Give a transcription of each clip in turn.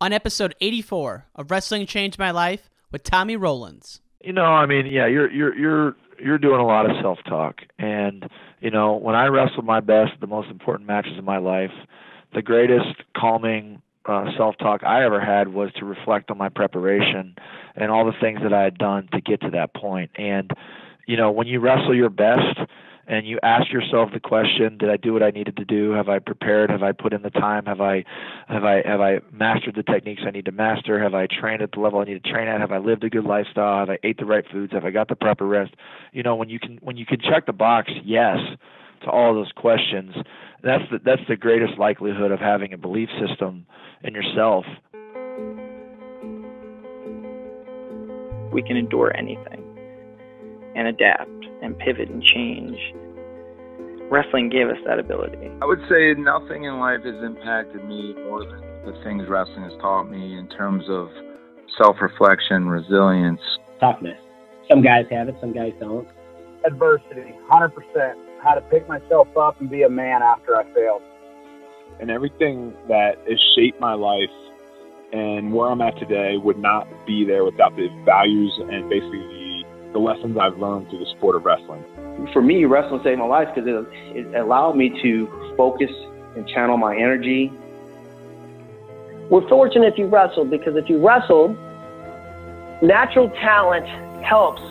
on episode 84 of Wrestling Changed My Life with Tommy Rowlands. You know, I mean, yeah, you're you're you're you're doing a lot of self-talk and you know, when I wrestled my best, the most important matches of my life, the greatest calming uh, self-talk I ever had was to reflect on my preparation and all the things that I had done to get to that point. And you know, when you wrestle your best, and you ask yourself the question did i do what i needed to do? Have i prepared? Have i put in the time? Have i have i have i mastered the techniques i need to master? Have i trained at the level i need to train at? Have i lived a good lifestyle? Have i ate the right foods? Have i got the proper rest? You know when you can when you can check the box yes to all those questions that's the that's the greatest likelihood of having a belief system in yourself. We can endure anything and adapt and pivot and change. Wrestling gave us that ability. I would say nothing in life has impacted me more than the things wrestling has taught me in terms of self reflection, resilience, toughness. Some guys have it, some guys don't. Adversity, 100%. How to pick myself up and be a man after I failed. And everything that has shaped my life and where I'm at today would not be there without the values and basically the lessons I've learned through the sport of wrestling. For me, wrestling saved my life because it, it allowed me to focus and channel my energy. We're fortunate if you wrestled because if you wrestled, natural talent helps,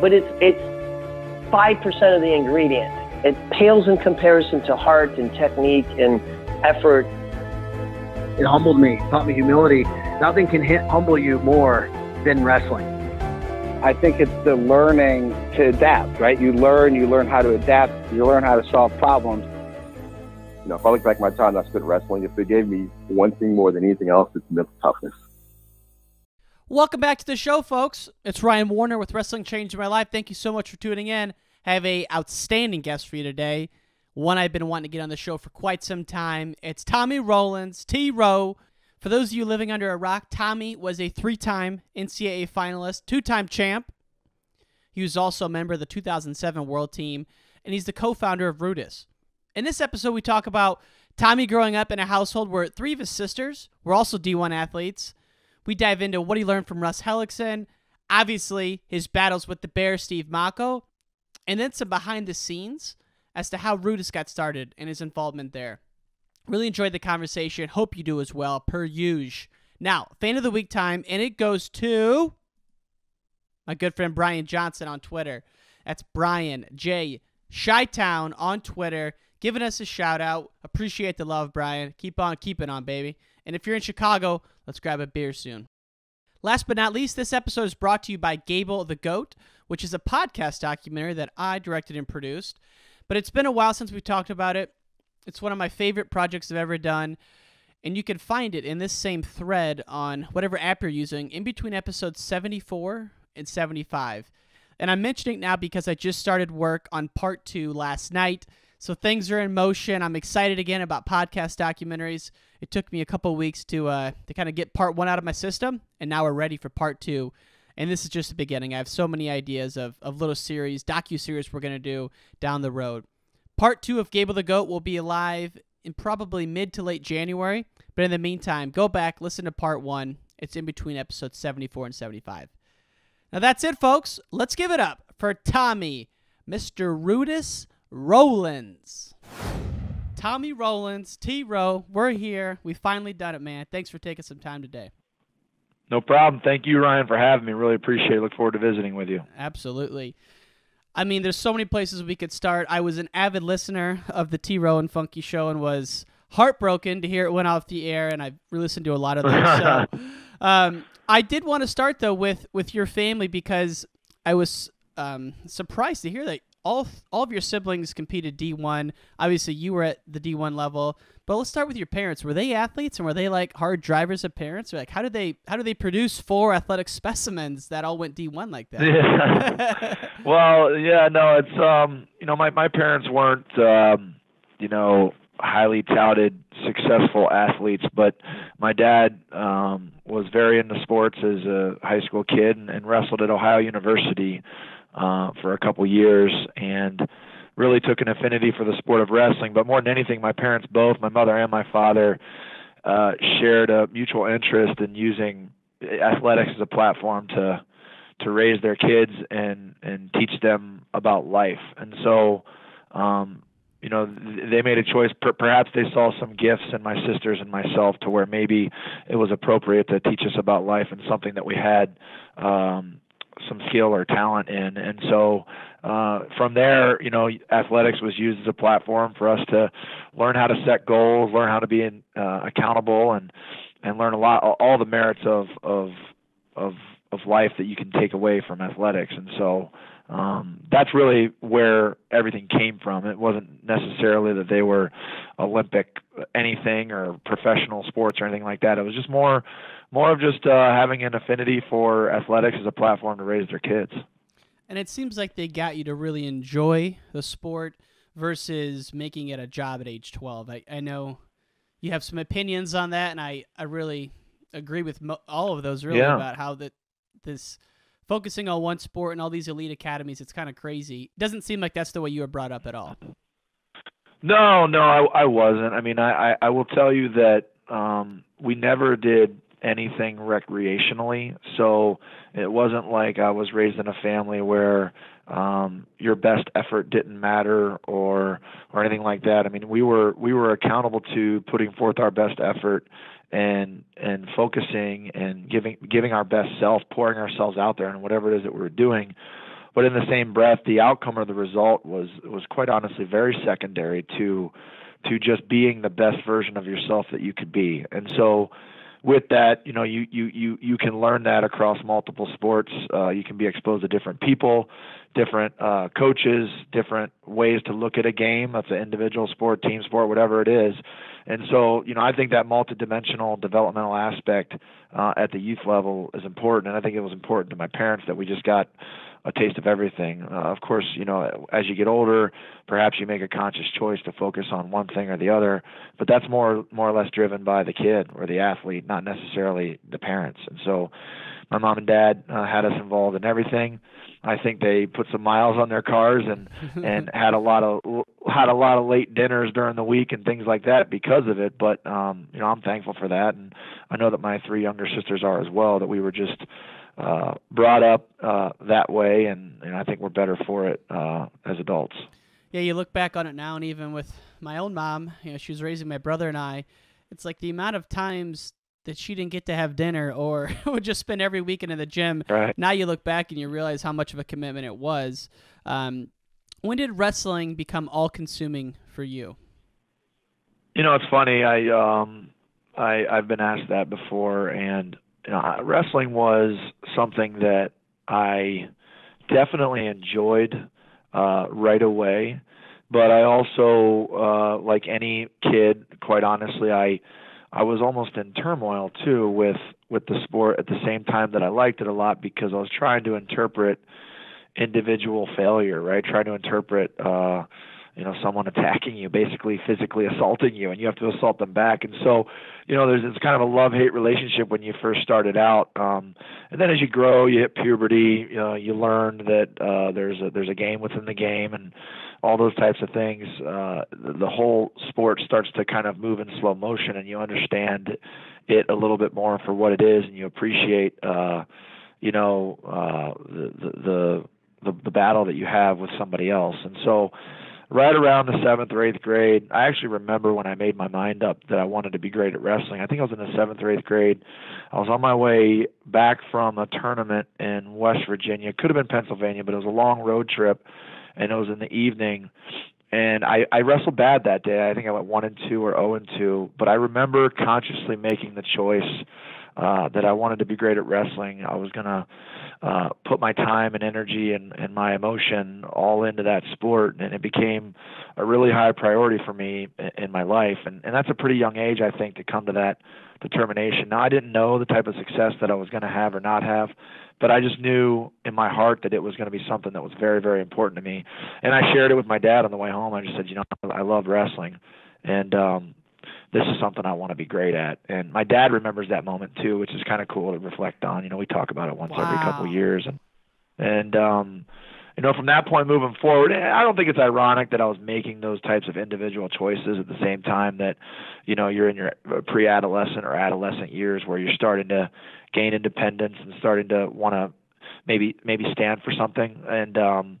but it's it's five percent of the ingredient. It pales in comparison to heart and technique and effort. It humbled me, taught me humility. Nothing can humble you more than wrestling. I think it's the learning to adapt, right? You learn, you learn how to adapt, you learn how to solve problems. You know, if I look back at my time I spent wrestling, if it gave me one thing more than anything else, it's mental toughness. Welcome back to the show, folks. It's Ryan Warner with Wrestling Changed My Life. Thank you so much for tuning in. I have a outstanding guest for you today. One I've been wanting to get on the show for quite some time. It's Tommy Rowlands, T Row. For those of you living under a rock, Tommy was a three time NCAA finalist, two time champ. He was also a member of the 2007 World Team, and he's the co founder of Rudis. In this episode, we talk about Tommy growing up in a household where three of his sisters were also D1 athletes. We dive into what he learned from Russ Hellickson, obviously, his battles with the Bear, Steve Mocco, and then some behind the scenes as to how Rudis got started and his involvement there. Really enjoyed the conversation. Hope you do as well, per usual. Now, fan of the week time, and it goes to my good friend Brian Johnson on Twitter. That's Brian J. Shytown on Twitter, giving us a shout out. Appreciate the love, Brian. Keep on keeping on, baby. And if you're in Chicago, let's grab a beer soon. Last but not least, this episode is brought to you by Gable the Goat, which is a podcast documentary that I directed and produced. But it's been a while since we talked about it. It's one of my favorite projects I've ever done. And you can find it in this same thread on whatever app you're using in between episodes 74 and 75. And I'm mentioning it now because I just started work on part two last night. So things are in motion. I'm excited again about podcast documentaries. It took me a couple weeks to uh, to kind of get part one out of my system, and now we're ready for part two. And this is just the beginning. I have so many ideas of, of little series, docu series we're gonna do down the road. Part two of Gable the Goat will be live in probably mid to late January. But in the meantime, go back, listen to part one. It's in between episodes 74 and 75. Now that's it, folks. Let's give it up for Tommy, Mr. Rudis Rowlands. Tommy Rowlands, T Row, we're here. We finally done it, man. Thanks for taking some time today. No problem. Thank you, Ryan, for having me. Really appreciate it. Look forward to visiting with you. Absolutely. I mean, there's so many places we could start. I was an avid listener of the T Row and Funky Show and was heartbroken to hear it went off the air. And I've listened to a lot of them. so, um, I did want to start though with with your family because I was um, surprised to hear that all all of your siblings competed D1. Obviously, you were at the D1 level. But let's start with your parents. Were they athletes, and were they like hard drivers of parents? Or like, how did they how did they produce four athletic specimens that all went D one like that? Yeah. well, yeah, no, it's um, you know, my my parents weren't um, you know, highly touted, successful athletes, but my dad um was very into sports as a high school kid and, and wrestled at Ohio University uh for a couple years and really took an affinity for the sport of wrestling. But more than anything, my parents both, my mother and my father, uh, shared a mutual interest in using athletics as a platform to to raise their kids and and teach them about life. And so, um, you know, they made a choice. perhaps they saw some gifts in my sisters and myself to where maybe it was appropriate to teach us about life and something that we had um, some skill or talent in. And so, uh, from there, you know, athletics was used as a platform for us to learn how to set goals, learn how to be in, uh, accountable, and and learn a lot all the merits of of of of life that you can take away from athletics. And so um, that's really where everything came from. It wasn't necessarily that they were Olympic anything or professional sports or anything like that. It was just more more of just uh, having an affinity for athletics as a platform to raise their kids. And it seems like they got you to really enjoy the sport versus making it a job at age 12. I, I know you have some opinions on that, and I, I really agree with mo- all of those really yeah. about how that this focusing on one sport and all these elite academies, it's kind of crazy. Doesn't seem like that's the way you were brought up at all. No, no, I, I wasn't. I mean, I, I, I will tell you that um, we never did anything recreationally. So it wasn't like I was raised in a family where um your best effort didn't matter or or anything like that. I mean, we were we were accountable to putting forth our best effort and and focusing and giving giving our best self, pouring ourselves out there and whatever it is that we were doing. But in the same breath, the outcome or the result was was quite honestly very secondary to to just being the best version of yourself that you could be. And so with that, you know, you you you you can learn that across multiple sports. Uh, you can be exposed to different people, different uh, coaches, different ways to look at a game. That's an individual sport, team sport, whatever it is. And so, you know, I think that multidimensional developmental aspect uh, at the youth level is important. And I think it was important to my parents that we just got a taste of everything. Uh, of course, you know, as you get older, perhaps you make a conscious choice to focus on one thing or the other, but that's more more or less driven by the kid or the athlete, not necessarily the parents. And so, my mom and dad uh, had us involved in everything. I think they put some miles on their cars and and had a lot of had a lot of late dinners during the week and things like that because of it. But um, you know, I'm thankful for that, and I know that my three younger sisters are as well. That we were just uh, brought up uh, that way, and, and I think we're better for it uh, as adults. Yeah, you look back on it now, and even with my own mom, you know, she was raising my brother and I. It's like the amount of times that she didn't get to have dinner or would just spend every weekend in the gym. Right. Now you look back and you realize how much of a commitment it was. Um, when did wrestling become all consuming for you? You know, it's funny. I um, I I've been asked that before, and you know, wrestling was something that I definitely enjoyed uh, right away. But I also, uh, like any kid, quite honestly, I I was almost in turmoil too with with the sport at the same time that I liked it a lot because I was trying to interpret individual failure, right? Trying to interpret uh you know someone attacking you basically physically assaulting you and you have to assault them back and so you know there's it's kind of a love hate relationship when you first started out um and then as you grow you hit puberty you know you learn that uh there's a there's a game within the game and all those types of things, uh, the, the whole sport starts to kind of move in slow motion, and you understand it a little bit more for what it is, and you appreciate, uh, you know, uh, the, the the the battle that you have with somebody else. And so, right around the seventh or eighth grade, I actually remember when I made my mind up that I wanted to be great at wrestling. I think I was in the seventh or eighth grade. I was on my way back from a tournament in West Virginia. It could have been Pennsylvania, but it was a long road trip and it was in the evening. And I, I wrestled bad that day. I think I went one and two or zero oh and two. But I remember consciously making the choice uh, that I wanted to be great at wrestling. I was gonna uh, put my time and energy and, and my emotion all into that sport, and it became a really high priority for me in, in my life. And, and that's a pretty young age, I think, to come to that determination. Now, I didn't know the type of success that I was going to have or not have, but I just knew in my heart that it was going to be something that was very, very important to me. And I shared it with my dad on the way home. I just said, you know, I love wrestling, and um, this is something I want to be great at. And my dad remembers that moment too, which is kind of cool to reflect on. You know, we talk about it once wow. every couple of years, and and um, you know, from that point moving forward, I don't think it's ironic that I was making those types of individual choices at the same time that, you know, you're in your pre-adolescent or adolescent years where you're starting to gain independence and starting to want to maybe maybe stand for something. And um,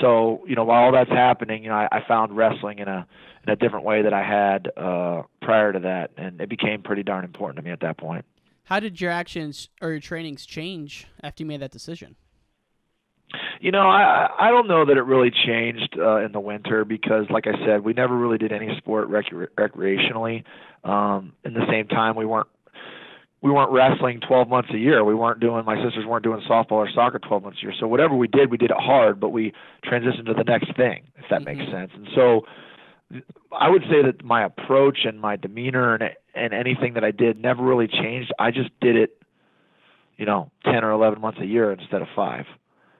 so, you know, while all that's happening, you know, I, I found wrestling in a in a different way that I had uh, prior to that, and it became pretty darn important to me at that point. How did your actions or your trainings change after you made that decision? You know, I I don't know that it really changed uh, in the winter because, like I said, we never really did any sport rec- recreationally. Um, in the same time, we weren't we weren't wrestling 12 months a year. We weren't doing my sisters weren't doing softball or soccer 12 months a year. So whatever we did, we did it hard, but we transitioned to the next thing, if that mm-hmm. makes sense. And so I would say that my approach and my demeanor and and anything that I did never really changed. I just did it, you know, 10 or 11 months a year instead of 5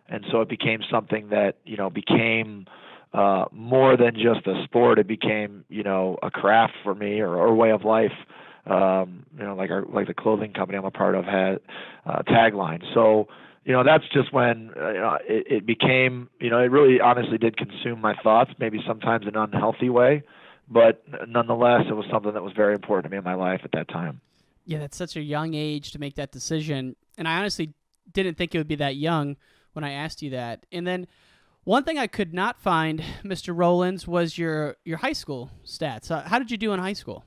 and so it became something that you know became uh, more than just a sport. It became you know a craft for me or, or a way of life. Um, you know, like our like the clothing company I'm a part of had uh, tagline. So you know that's just when uh, you know it, it became you know it really honestly did consume my thoughts, maybe sometimes in an unhealthy way, but nonetheless it was something that was very important to me in my life at that time. Yeah, that's such a young age to make that decision, and I honestly didn't think it would be that young when I asked you that. And then one thing I could not find, Mr. Rowlands, was your your high school stats. Uh, how did you do in high school?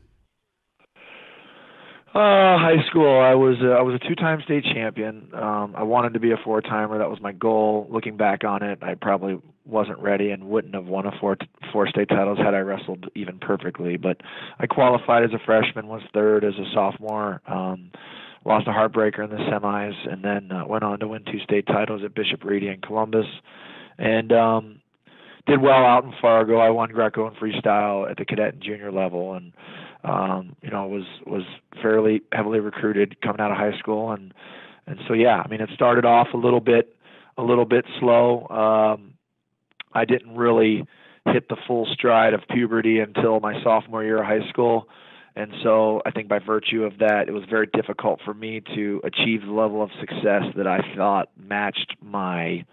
Uh, high school, I was uh, I was a two-time state champion. Um, I wanted to be a four-timer. That was my goal. Looking back on it, I probably wasn't ready and wouldn't have won a four four state titles had I wrestled even perfectly. But I qualified as a freshman, was third as a sophomore. Um, lost a heartbreaker in the semis, and then uh, went on to win two state titles at Bishop Ready and Columbus, and um, did well out in Fargo. I won Greco and freestyle at the cadet and junior level, and um, you know was was fairly heavily recruited coming out of high school, and and so yeah, I mean it started off a little bit a little bit slow. Um, I didn't really hit the full stride of puberty until my sophomore year of high school. And so I think by virtue of that, it was very difficult for me to achieve the level of success that I thought matched my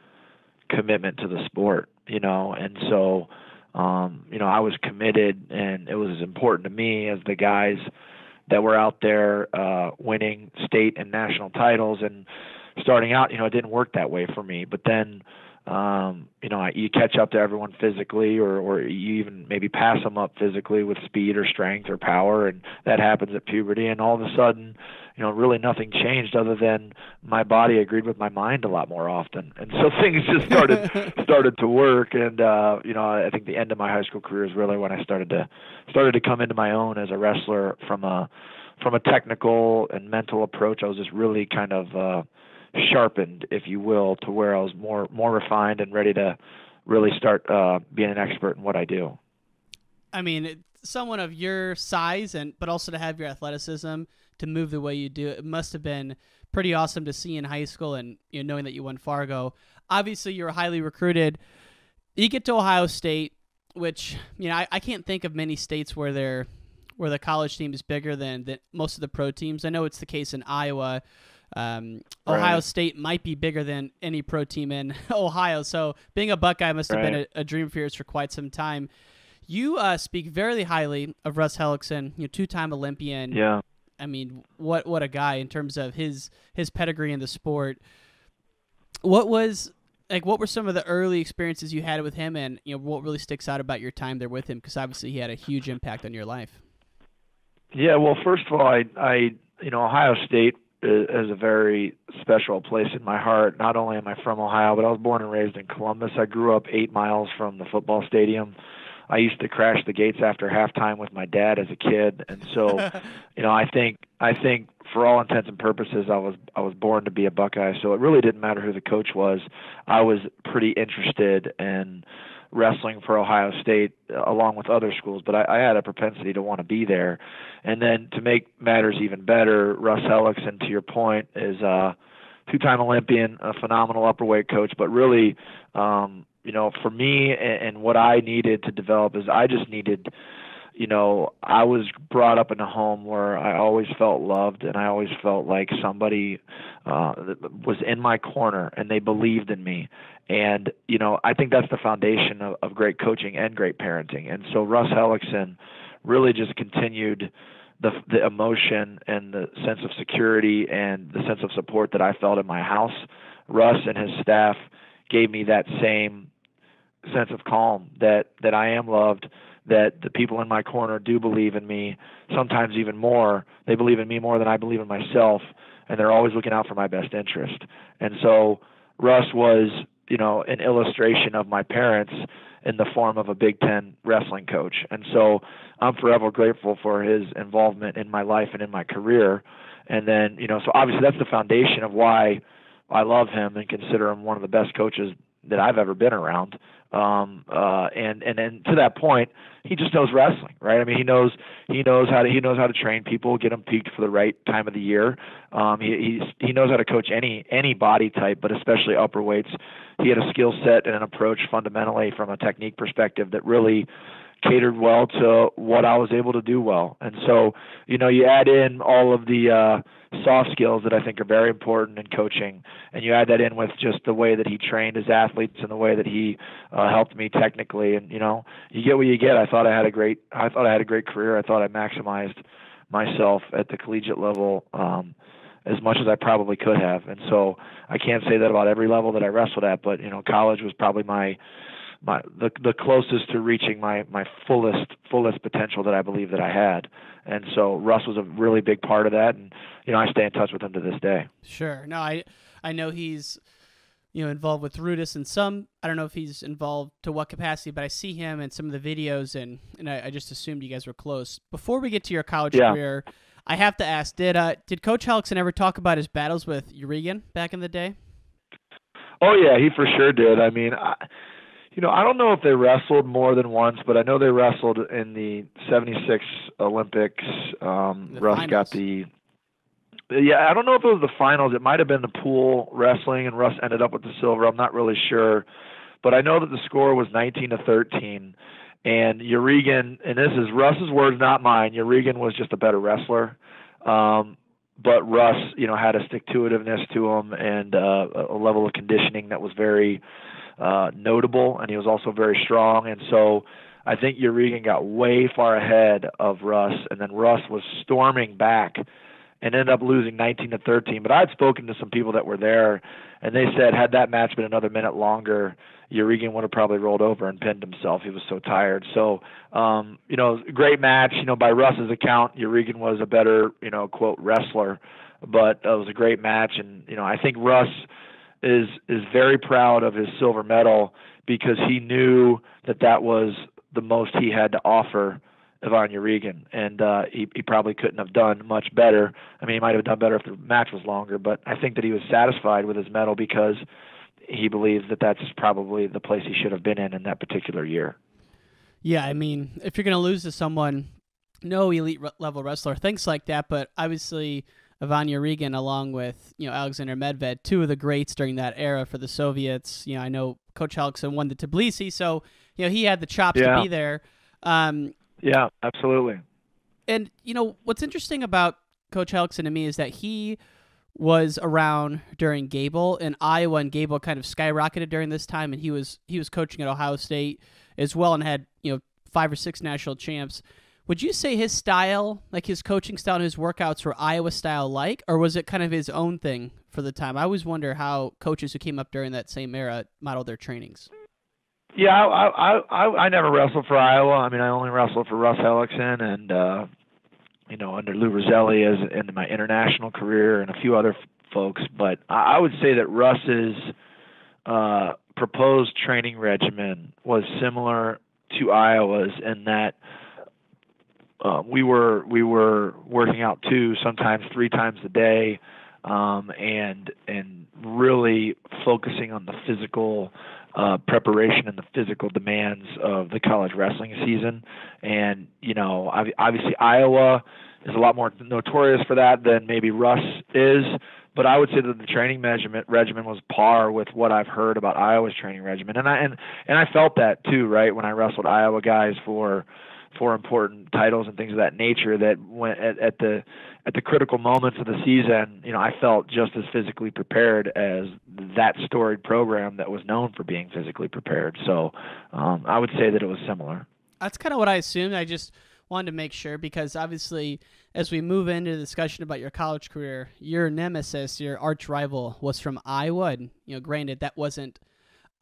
commitment to the sport, you know. And so, um, you know, I was committed and it was as important to me as the guys that were out there uh, winning state and national titles. And starting out, you know, it didn't work that way for me. But then, um, you know, you catch up to everyone physically, or or you even maybe pass them up physically with speed or strength or power, and that happens at puberty. And all of a sudden, you know, really nothing changed other than my body agreed with my mind a lot more often, and so things just started started to work. And uh, you know, I think the end of my high school career is really when I started to started to come into my own as a wrestler from a from a technical and mental approach. I was just really kind of uh, sharpened, if you will, to where I was more more refined and ready to really start uh, being an expert in what I do. I mean, someone of your size and but also to have your athleticism to move the way you do, it must have been pretty awesome to see in high school and you know knowing that you won Fargo. Obviously, you were highly recruited. You get to Ohio State, which you know I, I can't think of many states where they're where the college team is bigger than, than most of the pro teams. I know it's the case in Iowa, um, right. Ohio State might be bigger than any pro team in Ohio. So being a Buckeye must have right. been a, a, dream for yours for quite some time. You uh, speak very highly of Russ Hellickson, you know, two-time Olympian. Yeah. I mean, what what a guy in terms of his his pedigree in the sport. What was like? What were some of the early experiences you had with him, and you know, what really sticks out about your time there with him? Because obviously, he had a huge impact on your life. Yeah. Well, first of all, I I you know Ohio State is a very special place in my heart. Not only am I from Ohio, but I was born and raised in Columbus. I grew up eight miles from the football stadium. I used to crash the gates after halftime with my dad as a kid, and so, you know, I think I think for all intents and purposes, I was I was born to be a Buckeye. So it really didn't matter who the coach was. I was pretty interested in wrestling for Ohio State along with other schools, but I, I had a propensity to want to be there. And then to make matters even better, Russ Hellickson, to your point, is a two-time Olympian, a phenomenal upperweight coach, but really, um, you know, for me and, and what I needed to develop is I just needed you know, I was brought up in a home where I always felt loved and I always felt like somebody uh, was in my corner and they believed in me. And, you know, I think that's the foundation of, of great coaching and great parenting. And so Russ Hellickson really just continued the the emotion and the sense of security and the sense of support that I felt in my house. Russ and his staff gave me that same sense of calm that that I am loved that the people in my corner do believe in me, sometimes even more. They believe in me more than I believe in myself, and they're always looking out for my best interest. And so Russ was, you know, an illustration of my parents in the form of a Big Ten wrestling coach. And so I'm forever grateful for his involvement in my life and in my career. And then, you know, so obviously that's the foundation of why I love him and consider him one of the best coaches that I've ever been around. Um, uh, and and and to that point, he just knows wrestling, right? I mean, he knows he knows how to he knows how to train people, get them peaked for the right time of the year. Um, he he's, he knows how to coach any any body type, but especially upper weights. He had a skill set and an approach fundamentally from a technique perspective that really catered well to what I was able to do well. And so, you know, you add in all of the uh, soft skills that I think are very important in coaching, and you add that in with just the way that he trained his athletes and the way that he uh, helped me technically, and you know, you get what you get. I thought I had a great, I thought I had a great career. I thought I maximized myself at the collegiate level. Um, as much as I probably could have. And so I can't say that about every level that I wrestled at, but you know, college was probably my my the the closest to reaching my my fullest fullest potential that I believe that I had. And so Russ was a really big part of that and you know I stay in touch with him to this day. Sure. No, I I know he's you know involved with Rudis and some I don't know if he's involved to what capacity, but I see him in some of the videos and and I, I just assumed you guys were close. Before we get to your college yeah. career, I have to ask did uh did Coach Hellickson ever talk about his battles with Yarygin back in the day? Oh yeah, he for sure did. I mean, I, you know, I don't know if they wrestled more than once, but I know they wrestled in the '76 Olympics. Um, The Russ finals. got the. Yeah, I don't know if it was the finals. It might have been the pool wrestling, and Russ ended up with the silver. I'm not really sure, but I know that the score was 19 to 13. And Yarygin, and this is Russ's words, not mine. Yarygin was just a better wrestler. Um, but Russ, you know, had a stick to itiveness to him and uh, a level of conditioning that was very uh, notable, and he was also very strong. And so I think Yarygin got way far ahead of Russ, and then Russ was storming back and ended up losing 19 to 13. But I'd spoken to some people that were there, and they said had that match been another minute longer, Yarygin would have probably rolled over and pinned himself. He was so tired. So, um, you know, great match. You know, by Russ's account, Yarygin was a better, you know, quote wrestler, but it was a great match. And you know, I think Russ is is very proud of his silver medal because he knew that that was the most he had to offer Ivan Yarygin, and uh, he he probably couldn't have done much better. I mean, he might have done better if the match was longer, but I think that he was satisfied with his medal because he believes that that's probably the place he should have been in in that particular year. Yeah, I mean, if you're going to lose to someone, no elite level wrestler, thinks like that, but obviously Ivan Yarygin, along with you know Alexander Medved, two of the greats during that era for the Soviets. You know, I know Coach Hellickson won the Tbilisi, so you know he had the chops Yeah. to be there. Um, Yeah, absolutely. and you know what's interesting about Coach Hellickson to me is that he was around during Gable and Iowa, and Gable kind of skyrocketed during this time, and he was he was coaching at Ohio State as well, and had you know five or six national champs. Would you say his style, like his coaching style and his workouts, were Iowa style like, or was it kind of his own thing for the time? I always wonder how coaches who came up during that same era modeled their trainings. Yeah, I I I, I never wrestled for Iowa. I mean, I only wrestled for Russ Hellickson and uh, you know under Lou Rosselli as in my international career and a few other folks. But I, I would say that Russ's uh, proposed training regimen was similar to Iowa's in that uh, we were we were working out two, sometimes three times a day, um, and and really focusing on the physical uh, preparation and the physical demands of the college wrestling season. And you know, ob- obviously Iowa is a lot more notorious for that than maybe Russ is. But I would say that the training measurement regimen was par with what I've heard about Iowa's training regimen, and I and and I felt that too, right? When I wrestled Iowa guys for for important titles and things of that nature that when at, at the at the critical moments of the season, you know, I felt just as physically prepared as that storied program that was known for being physically prepared. So um, I would say that it was similar. That's kind of what I assumed. I just wanted to make sure because obviously, as we move into the discussion about your college career, your nemesis, your arch rival, was from Iowa. And, you know, granted, that wasn't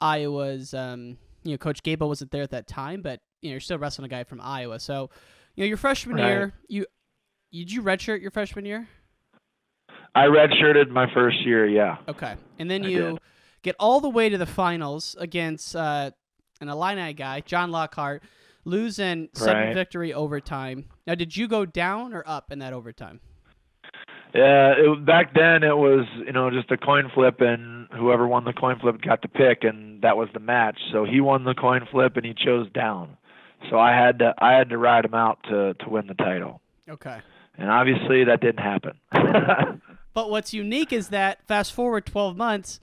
Iowa's, um, you know, Coach Gable wasn't there at that time, but, you know, you're still wrestling a guy from Iowa. So, you know, your freshman Right. year, you did you redshirt your freshman year? I redshirted my first year, yeah. Okay, and then I you did. get all the way to the finals against uh, an Illini guy, John Lockhart, lose in sudden Right. victory overtime. Now, did you go down or up in that overtime? Yeah, it, back then it was you know just a coin flip, and whoever won the coin flip got to pick, and that was the match. So he won the coin flip, and he chose down. So I had to I had to ride him out to to win the title, Okay. and obviously that didn't happen. But what's unique is that fast forward 12 months,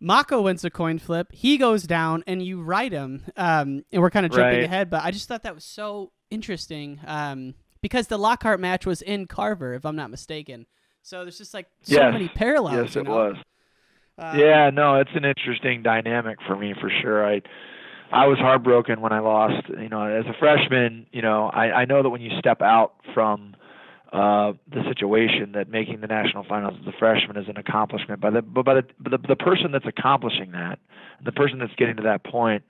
Mocco wins a coin flip. He goes down, and you ride him. Um, and we're kind of jumping Right. ahead, but I just thought that was so interesting um, because the Lockhart match was in Carver, if I'm not mistaken. So there's just like so yes, many parallels. yes, it know? was. Um, yeah, no, it's an interesting dynamic for me for sure. I I was heartbroken when I lost. You know, as a freshman, you know, I I know that when you step out from uh the situation that making the national finals as a freshman is an accomplishment. By the but by the but the, the person that's accomplishing that the person that's getting to that point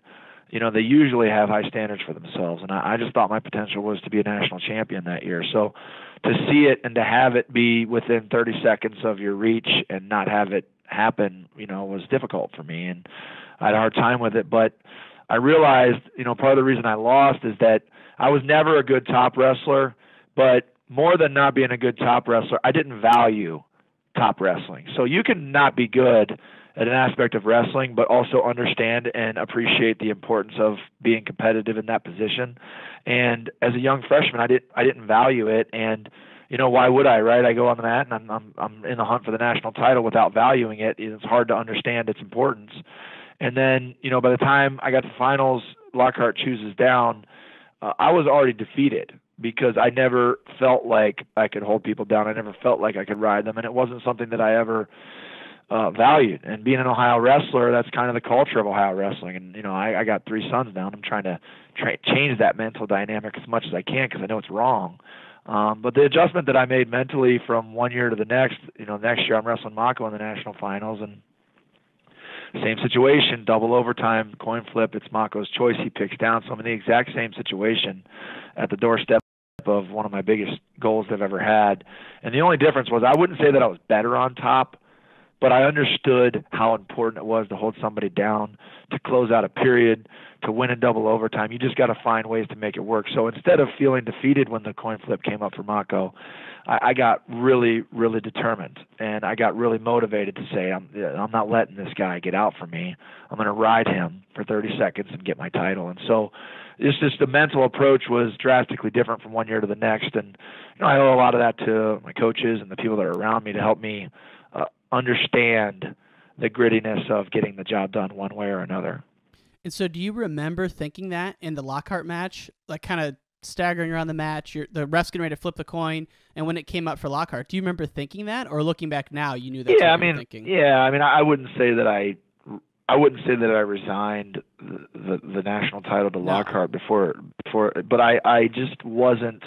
you know they usually have high standards for themselves. And I, I just thought my potential was to be a national champion that year. So to see it and to have it be within 30 seconds of your reach and not have it happen you know was difficult for me. And I had a hard time with it. But I realized you know part of the reason I lost is that I was never a good top wrestler but more than not being a good top wrestler I didn't value top wrestling so you can not be good at an aspect of wrestling, but also understand and appreciate the importance of being competitive in that position. And as a young freshman, I didn't I didn't value it, and you know why would I? Right? I go on the mat and I'm I'm I'm in the hunt for the national title without valuing it. It's hard to understand its importance. And then you know by the time I got to finals, Lockhart chooses down. Uh, I was already defeated because I never felt like I could hold people down. I never felt like I could ride them, and it wasn't something that I ever uh, valued. And being an Ohio wrestler, that's kind of the culture of Ohio wrestling. And you know, I, I got three sons now, and I'm trying to try, change that mental dynamic as much as I can because I know it's wrong. Um, but the adjustment that I made mentally from one year to the next, you know, next year I'm wrestling Mocco in the national finals, and same situation, double overtime, coin flip. It's Mocco's choice. He picks down. So I'm in the exact same situation at the doorstep of one of my biggest goals I've ever had. And the only difference was I wouldn't say that I was better on top, but I understood how important it was to hold somebody down, to close out a period, to win in double overtime. You just got to find ways to make it work. So instead of feeling defeated when the coin flip came up for Mocco, I, I got really, really determined, and I got really motivated to say, I'm, I'm not letting this guy get out from me. I'm going to ride him for 30 seconds and get my title. And so, it's just the mental approach was drastically different from one year to the next. And you know, I owe a lot of that to my coaches and the people that are around me to help me uh, understand the grittiness of getting the job done one way or another. And so, do you remember thinking that in the Lockhart match, like kind of staggering around the match, you're, the ref's getting ready to flip the coin, and when it came up for Lockhart, do you remember thinking that, or looking back now, you knew that? yeah, I what you were mean, thinking? yeah, I mean, I wouldn't say that I, I wouldn't say that I resigned the the, the national title to No. Lockhart before before, but I I just wasn't.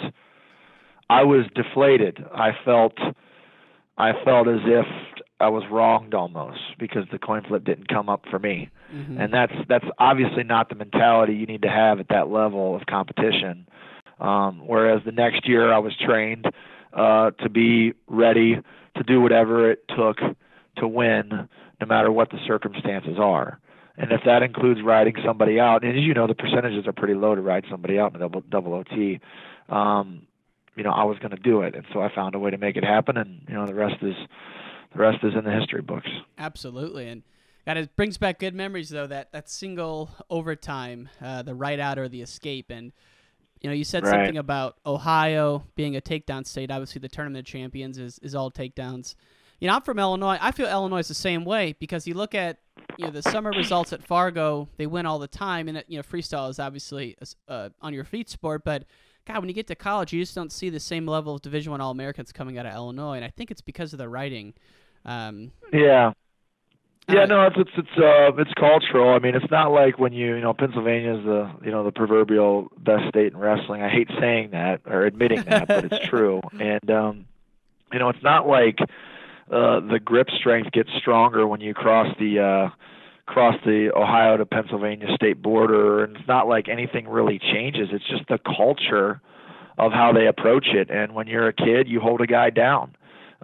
I was deflated. I felt, I felt as if I was wronged almost because the coin flip didn't come up for me, Mhm. and that's that's obviously not the mentality you need to have at that level of competition. Um, whereas the next year I was trained uh, to be ready to do whatever it took to win, no matter what the circumstances are. And if that includes riding somebody out, and as you know, the percentages are pretty low to ride somebody out in a double double OT. Um, you know, I was going to do it, and so I found a way to make it happen, and you know, the rest is the rest is in the history books. Absolutely, and God, it brings back good memories though. That that single overtime, uh, the right out or the escape, and you know, you said Right. something about Ohio being a takedown state. Obviously, the tournament of champions is is all takedowns. You know, I'm from Illinois. I feel Illinois is the same way because you look at you know the summer results at Fargo, they win all the time, and you know freestyle is obviously uh, on your feet sport, but God, when you get to college, you just don't see the same level of Division One All Americans coming out of Illinois, and I think it's because of the writing. Um, Yeah. Yeah, no, it's it's it's uh it's cultural. I mean, it's not like when you you know Pennsylvania's the you know the proverbial best state in wrestling. I hate saying that or admitting that, but it's true. And um, you know, it's not like uh the grip strength gets stronger when you cross the uh cross the Ohio to Pennsylvania state border, and it's not like anything really changes. It's just the culture of how they approach it. And when you're a kid, you hold a guy down.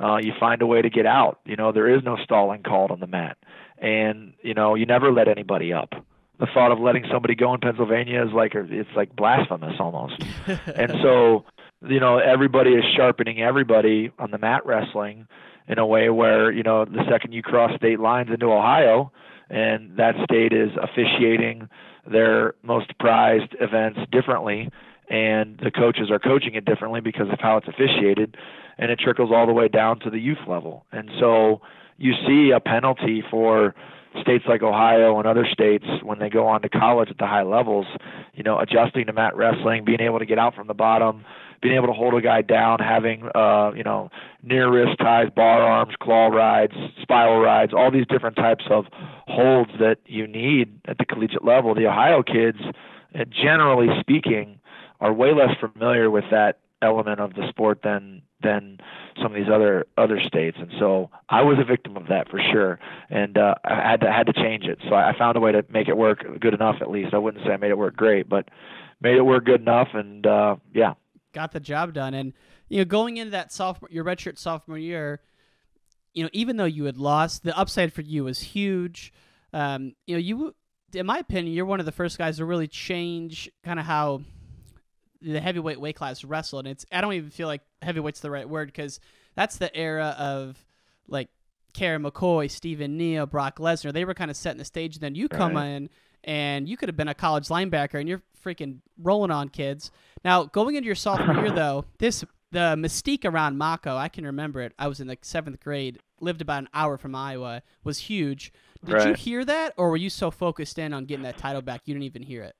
Uh, you find a way to get out. You know, there is no stalling called on the mat, and you know, you never let anybody up. The thought of letting somebody go in Pennsylvania is like it's like blasphemous almost. and so, you know, everybody is sharpening everybody on the mat wrestling in a way where you know the second you cross state lines into Ohio, and that state is officiating their most prized events differently and the coaches are coaching it differently because of how it's officiated and it trickles all the way down to the youth level. And so you see a penalty for states like Ohio and other states when they go on to college at the high levels you know adjusting to mat wrestling being able to get out from the bottom being able to hold a guy down having uh you know near wrist ties bar arms claw rides spiral rides all these different types of holds that you need at the collegiate level. The Ohio kids uh, generally speaking are way less familiar with that element of the sport than than some of these other other states. And so I was a victim of that for sure. And uh I had to had to change it. So I found a way to make it work good enough at least. I wouldn't say I made it work great but made it work good enough. And uh yeah. Got the job done. And you know, going into that sophomore, your redshirt sophomore year, you know, even though you had lost, the upside for you was huge. Um, you know, you, in my opinion, you're one of the first guys to really change kind of how the heavyweight weight class wrestled. And it's I don't even feel like heavyweight's the right word because that's the era of like Kerry McCoy, Stephen Neal, Brock Lesnar. They were kind of setting the stage. Then you come Right. in and you could have been a college linebacker and you're freaking rolling on kids. Now, going into your sophomore year though, this the mystique around Mocco, I can remember it. I was in the seventh grade, lived about an hour from Iowa, was huge. Did you hear that, or were you so focused in on getting that title back you didn't even hear it?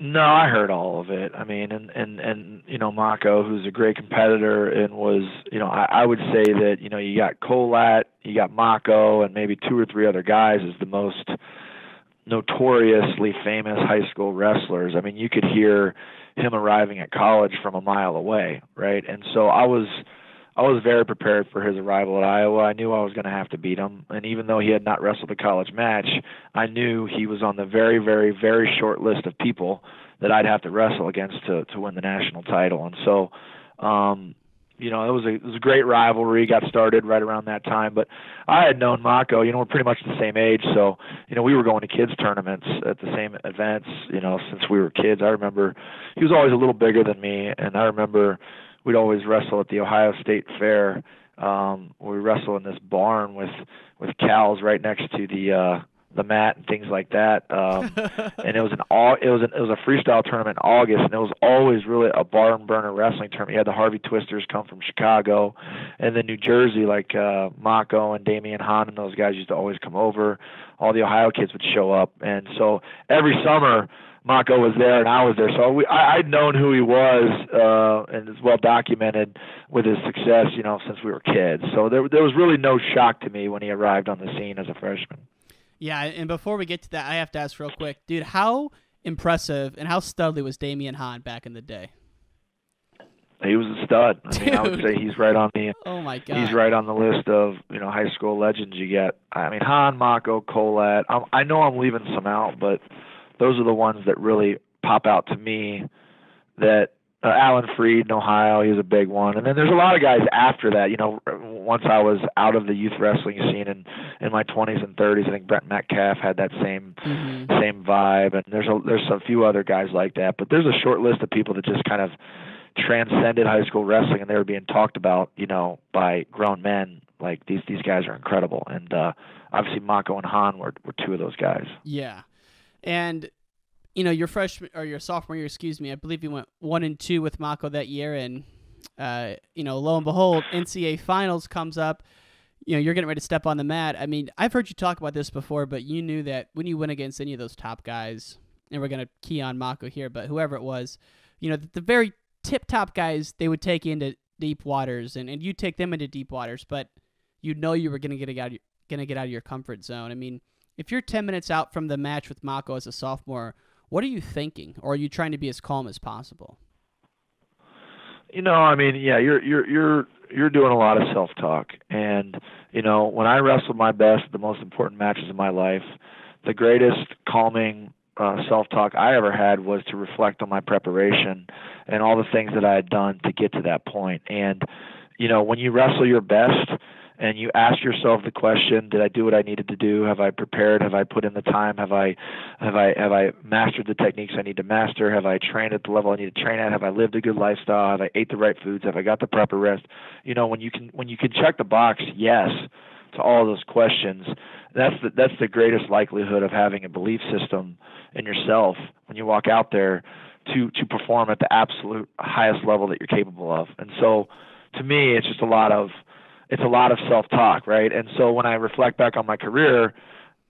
No, I heard all of it. I mean, and and and you know, Mocco, who's a great competitor, and was you know, I, I would say that you know, you got Kolat, you got Mocco, and maybe two or three other guys is the most notoriously famous high school wrestlers. I mean, you could hear him arriving at college from a mile away, right? And so I was I was very prepared for his arrival at Iowa. I knew I was going to have to beat him, and even though he had not wrestled a college match, I knew he was on the very, very, very short list of people that I'd have to wrestle against to to win the national title. And so, um, you know, it was a it was a great rivalry. Got started right around that time, but I had known Mocco. You know, we're pretty much the same age, so you know we were going to kids tournaments at the same events. You know, since we were kids. I remember he was always a little bigger than me, and I remember we'd always wrestle at the Ohio State Fair. Um, we wrestle in this barn with with cows right next to the uh, the mat and things like that. Um, and it was an all it was an, it was a freestyle tournament in August, and it was always really a barn burner wrestling tournament. You had the Harvey Twisters come from Chicago, and then New Jersey, like uh, Mocco and Damion Hahn and those guys used to always come over. All the Ohio kids would show up, and so every summer. Mocco was there and I was there, so we, I, I'd known who he was, uh, and it's well documented with his success, you know, since we were kids. So there, there was really no shock to me when he arrived on the scene as a freshman. Yeah, and before we get to that, I have to ask real quick, dude, how impressive and how studly was Damion Hahn back in the day? He was a stud. I mean, I would say he's right on the Oh my god. he's right on the list of you know high school legends you get. I mean, Hahn, Mocco, Kolat. I'm, I know I'm leaving some out, but those are the ones that really pop out to me. That uh, Alan Fried in Ohio, he was a big one, and then there's a lot of guys after that. You know, once I was out of the youth wrestling scene in in my 20s and 30s, I think Brent Metcalf had that same Mhm. same vibe, and there's a there's a few other guys like that. But there's a short list of people that just kind of transcended high school wrestling, and they were being talked about, you know, by grown men. Like these these guys are incredible, and uh, obviously Mocco and Hahn were were two of those guys. Yeah, and you know your freshman or your sophomore year, excuse me, I believe you went one and two with Mocco that year, and uh, you know, lo and behold, NCAA finals comes up. You know, you're getting ready to step on the mat. I mean, I've heard you talk about this before, but you knew that when you went against any of those top guys, and we're gonna key on Mocco here, but whoever it was, you know, the, the very tip top guys they would take into deep waters, and and you take them into deep waters, but you know you were gonna get out of, gonna get out of your comfort zone. I mean, if you're 10 minutes out from the match with Mocco as a sophomore, what are you thinking, or are you trying to be as calm as possible? You know, I mean, yeah, you're you're you're you're doing a lot of self-talk, and you know, when I wrestled my best, the most important matches of my life, the greatest calming uh, self-talk I ever had was to reflect on my preparation and all the things that I had done to get to that point. And you know, when you wrestle your best, and you ask yourself the question did i do what i needed to do? Have i prepared? Have i put in the time? Have i have i have i mastered the techniques i need to master? Have i trained at the level i need to train at? Have i lived a good lifestyle? Have i ate the right foods? Have i got the proper rest? You know when you can when you can check the box yes to all those questions that's the that's the greatest likelihood of having a belief system in yourself when you walk out there to to perform at the absolute highest level that you're capable of. And so to me it's just a lot of it's a lot of self-talk, right? And so when I reflect back on my career,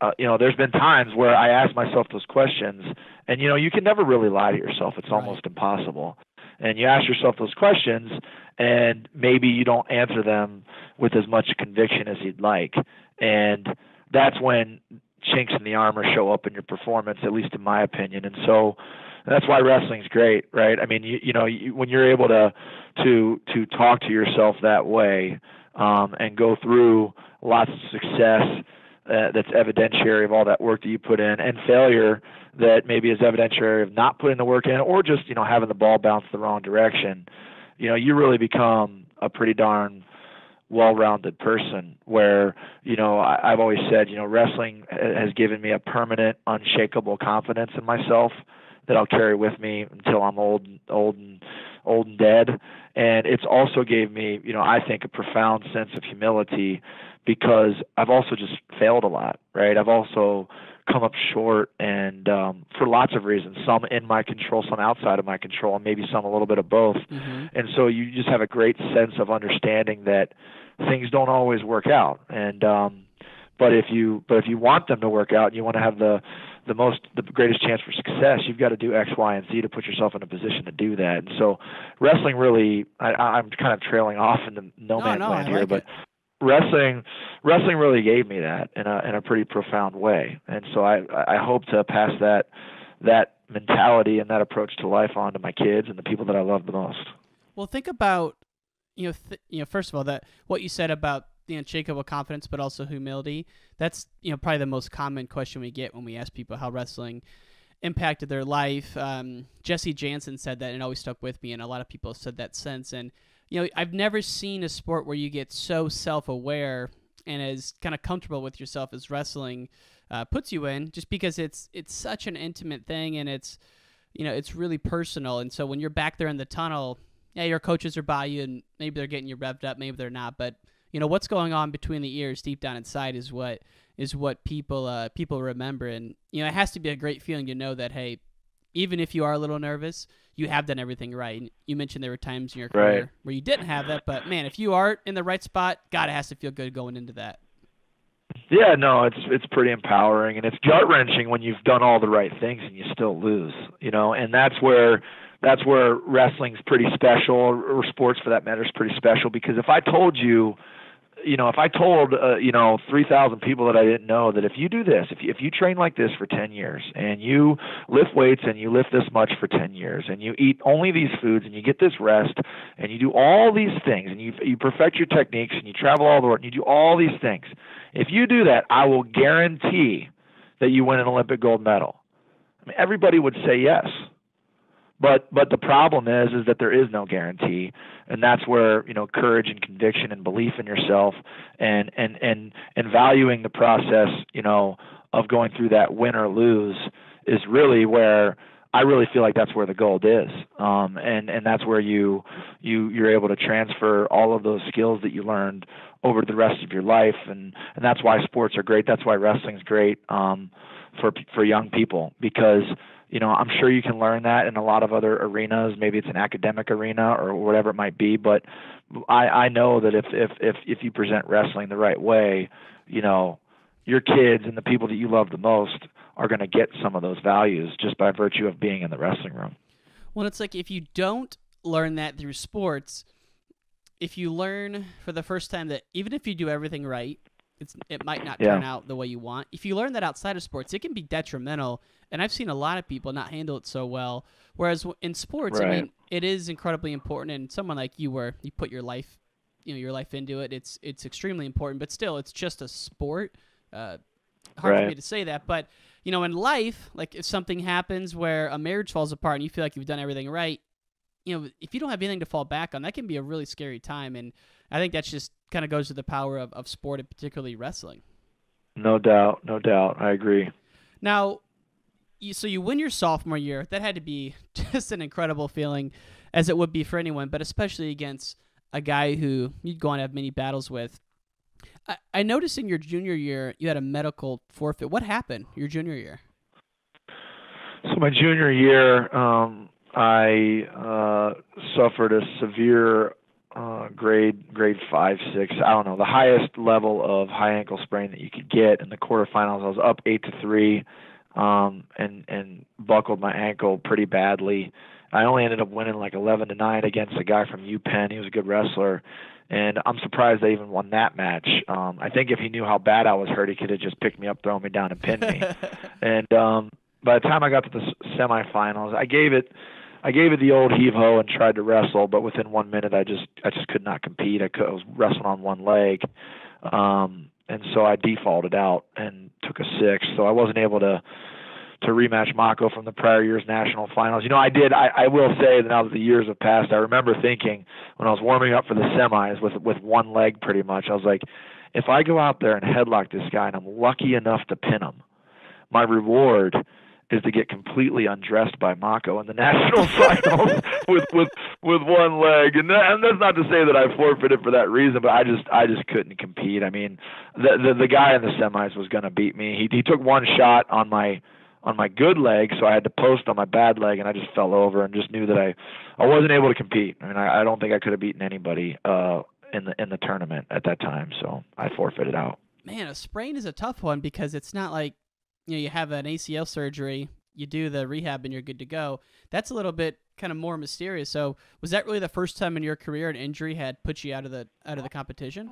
uh, you know, there's been times where I ask myself those questions, and you know, you can never really lie to yourself. It's almost impossible. And you ask yourself those questions, and maybe you don't answer them with as much conviction as you'd like, and that's when chinks in the armor show up in your performance, at least in my opinion. And so that's why wrestling's great, right? I mean, you, you know, you, when you're able to to to talk to yourself that way um, and go through lots of success uh, that's evidentiary of all that work that you put in, and failure that maybe is evidentiary of not putting the work in, or just you know having the ball bounce the wrong direction. You know, you really become a pretty darn well-rounded person. Where you know I, I've always said, you know, wrestling has given me a permanent, unshakable confidence in myself that I'll carry with me until I'm old, old and old and dead. And it's also gave me, you know, I think a profound sense of humility because I've also just failed a lot, right? I've also come up short and um for lots of reasons some in my control some outside of my control and maybe some a little bit of both mm-hmm. and so you just have a great sense of understanding that things don't always work out and um but if you but if you want them to work out and you want to have the the most the greatest chance for success, you've got to do X, Y, and Z to put yourself in a position to do that. And so, wrestling really, I, I'm kind of trailing off into no, no man's no, land I here, like but it. wrestling, wrestling really gave me that in a in a pretty profound way. And so, I I hope to pass that that mentality and that approach to life on to my kids and the people that I love the most. Well, think about you know th- you know first of all that what you said about the unshakable confidence, but also humility. That's you know probably the most common question we get when we ask people how wrestling impacted their life. Um, Jesse Jantzen said that, and it always stuck with me, and a lot of people have said that since. And you know, I've never seen a sport where you get so self-aware and as kind of comfortable with yourself as wrestling uh, puts you in, just because it's it's such an intimate thing and it's you know it's really personal. And so when you're back there in the tunnel, yeah, your coaches are by you, and maybe they're getting you revved up, maybe they're not, but you know what's going on between the ears deep down inside is what is what people uh, people remember. And you know it has to be a great feeling to know that hey even if you are a little nervous you have done everything right. And you mentioned there were times in your career Right. where you didn't have that but man if you are in the right spot god it has to feel good going into that. Yeah, no, it's it's pretty empowering. And it's gut wrenching when you've done all the right things and you still lose, you know, and that's where that's where wrestling's pretty special, or, or sports for that matter is pretty special because if I told you, you know, if I told uh, you know three thousand people that I didn't know that if you do this, if you, if you train like this for ten years and you lift weights and you lift this much for ten years and you eat only these foods and you get this rest and you do all these things and you you perfect your techniques and you travel all the world and you do all these things, if you do that, I will guarantee that you win an Olympic gold medal. I mean, everybody would say yes. But but the problem is is that there is no guarantee, and that's where you know courage and conviction and belief in yourself and and and and valuing the process you know of going through that win or lose is really where I really feel like that's where the gold is, um, and and that's where you you you're able to transfer all of those skills that you learned over the rest of your life, and and that's why sports are great. That's why wrestling's great um, for for young people. Because you know i'm sure you can learn that in a lot of other arenas. Maybe it's an academic arena or whatever it might be but i i know that if if if if you present wrestling the right way you know your kids and the people that you love the most are going to get some of those values just by virtue of being in the wrestling room. Well, it's like if you don't learn that through sports, if you learn for the first time that even if you do everything right, it's it might not Yeah. turn out the way you want. If you learn that outside of sports, it can be detrimental. And I've seen a lot of people not handle it so well. Whereas in sports, I mean, it is incredibly important. And someone like you, where you put your life, you know, your life into it, it's it's extremely important. But still, it's just a sport. Uh, hard for me to say that, but you know, in life, like if something happens where a marriage falls apart and you feel like you've done everything right, you know, if you don't have anything to fall back on, that can be a really scary time. And I think that's just kind of goes to the power of, of sport and particularly wrestling. No doubt, no doubt. I agree. Now, you, so you win your sophomore year. That had to be just an incredible feeling, as it would be for anyone, but especially against a guy who you'd go on to have many battles with. I, I noticed in your junior year you had a medical forfeit. What happened your junior year? So my junior year, um, I uh, suffered a severe uh, grade grade five six. I don't know the highest level of high ankle sprain that you could get in the quarterfinals. I was up eight to three, um, and and buckled my ankle pretty badly. I only ended up winning like eleven to nine against a guy from UPenn. He was a good wrestler, and I'm surprised they even won that match. Um, I think if he knew how bad I was hurt, he could have just picked me up, thrown me down, and pinned me. and um, by the time I got to the semifinals, I gave it, I gave it the old heave ho and tried to wrestle, but within one minute, I just, I just could not compete. I, could, I was wrestling on one leg, um, and so I defaulted out and took a six. So I wasn't able to to rematch Mocco from the prior year's national finals. You know, I did. I, I will say that now that the years have passed, I remember thinking when I was warming up for the semis with with one leg, pretty much, I was like, if I go out there and headlock this guy and I'm lucky enough to pin him, my reward is to get completely undressed by Mocco in the national finals with with with one leg. And, that, and that's not to say that I forfeited for that reason, but I just I just couldn't compete. I mean, the the, the guy in the semis was going to beat me. He he took one shot on my on my good leg, so I had to post on my bad leg, and I just fell over and just knew that I I wasn't able to compete. I mean, I, I don't think I could have beaten anybody uh in the in the tournament at that time, so I forfeited out. Man, a sprain is a tough one because it's not like you know you have an ACL surgery, you do the rehab, and you're good to go. That's a little bit kind of more mysterious. So, was that really the first time in your career an injury had put you out of the out of the competition?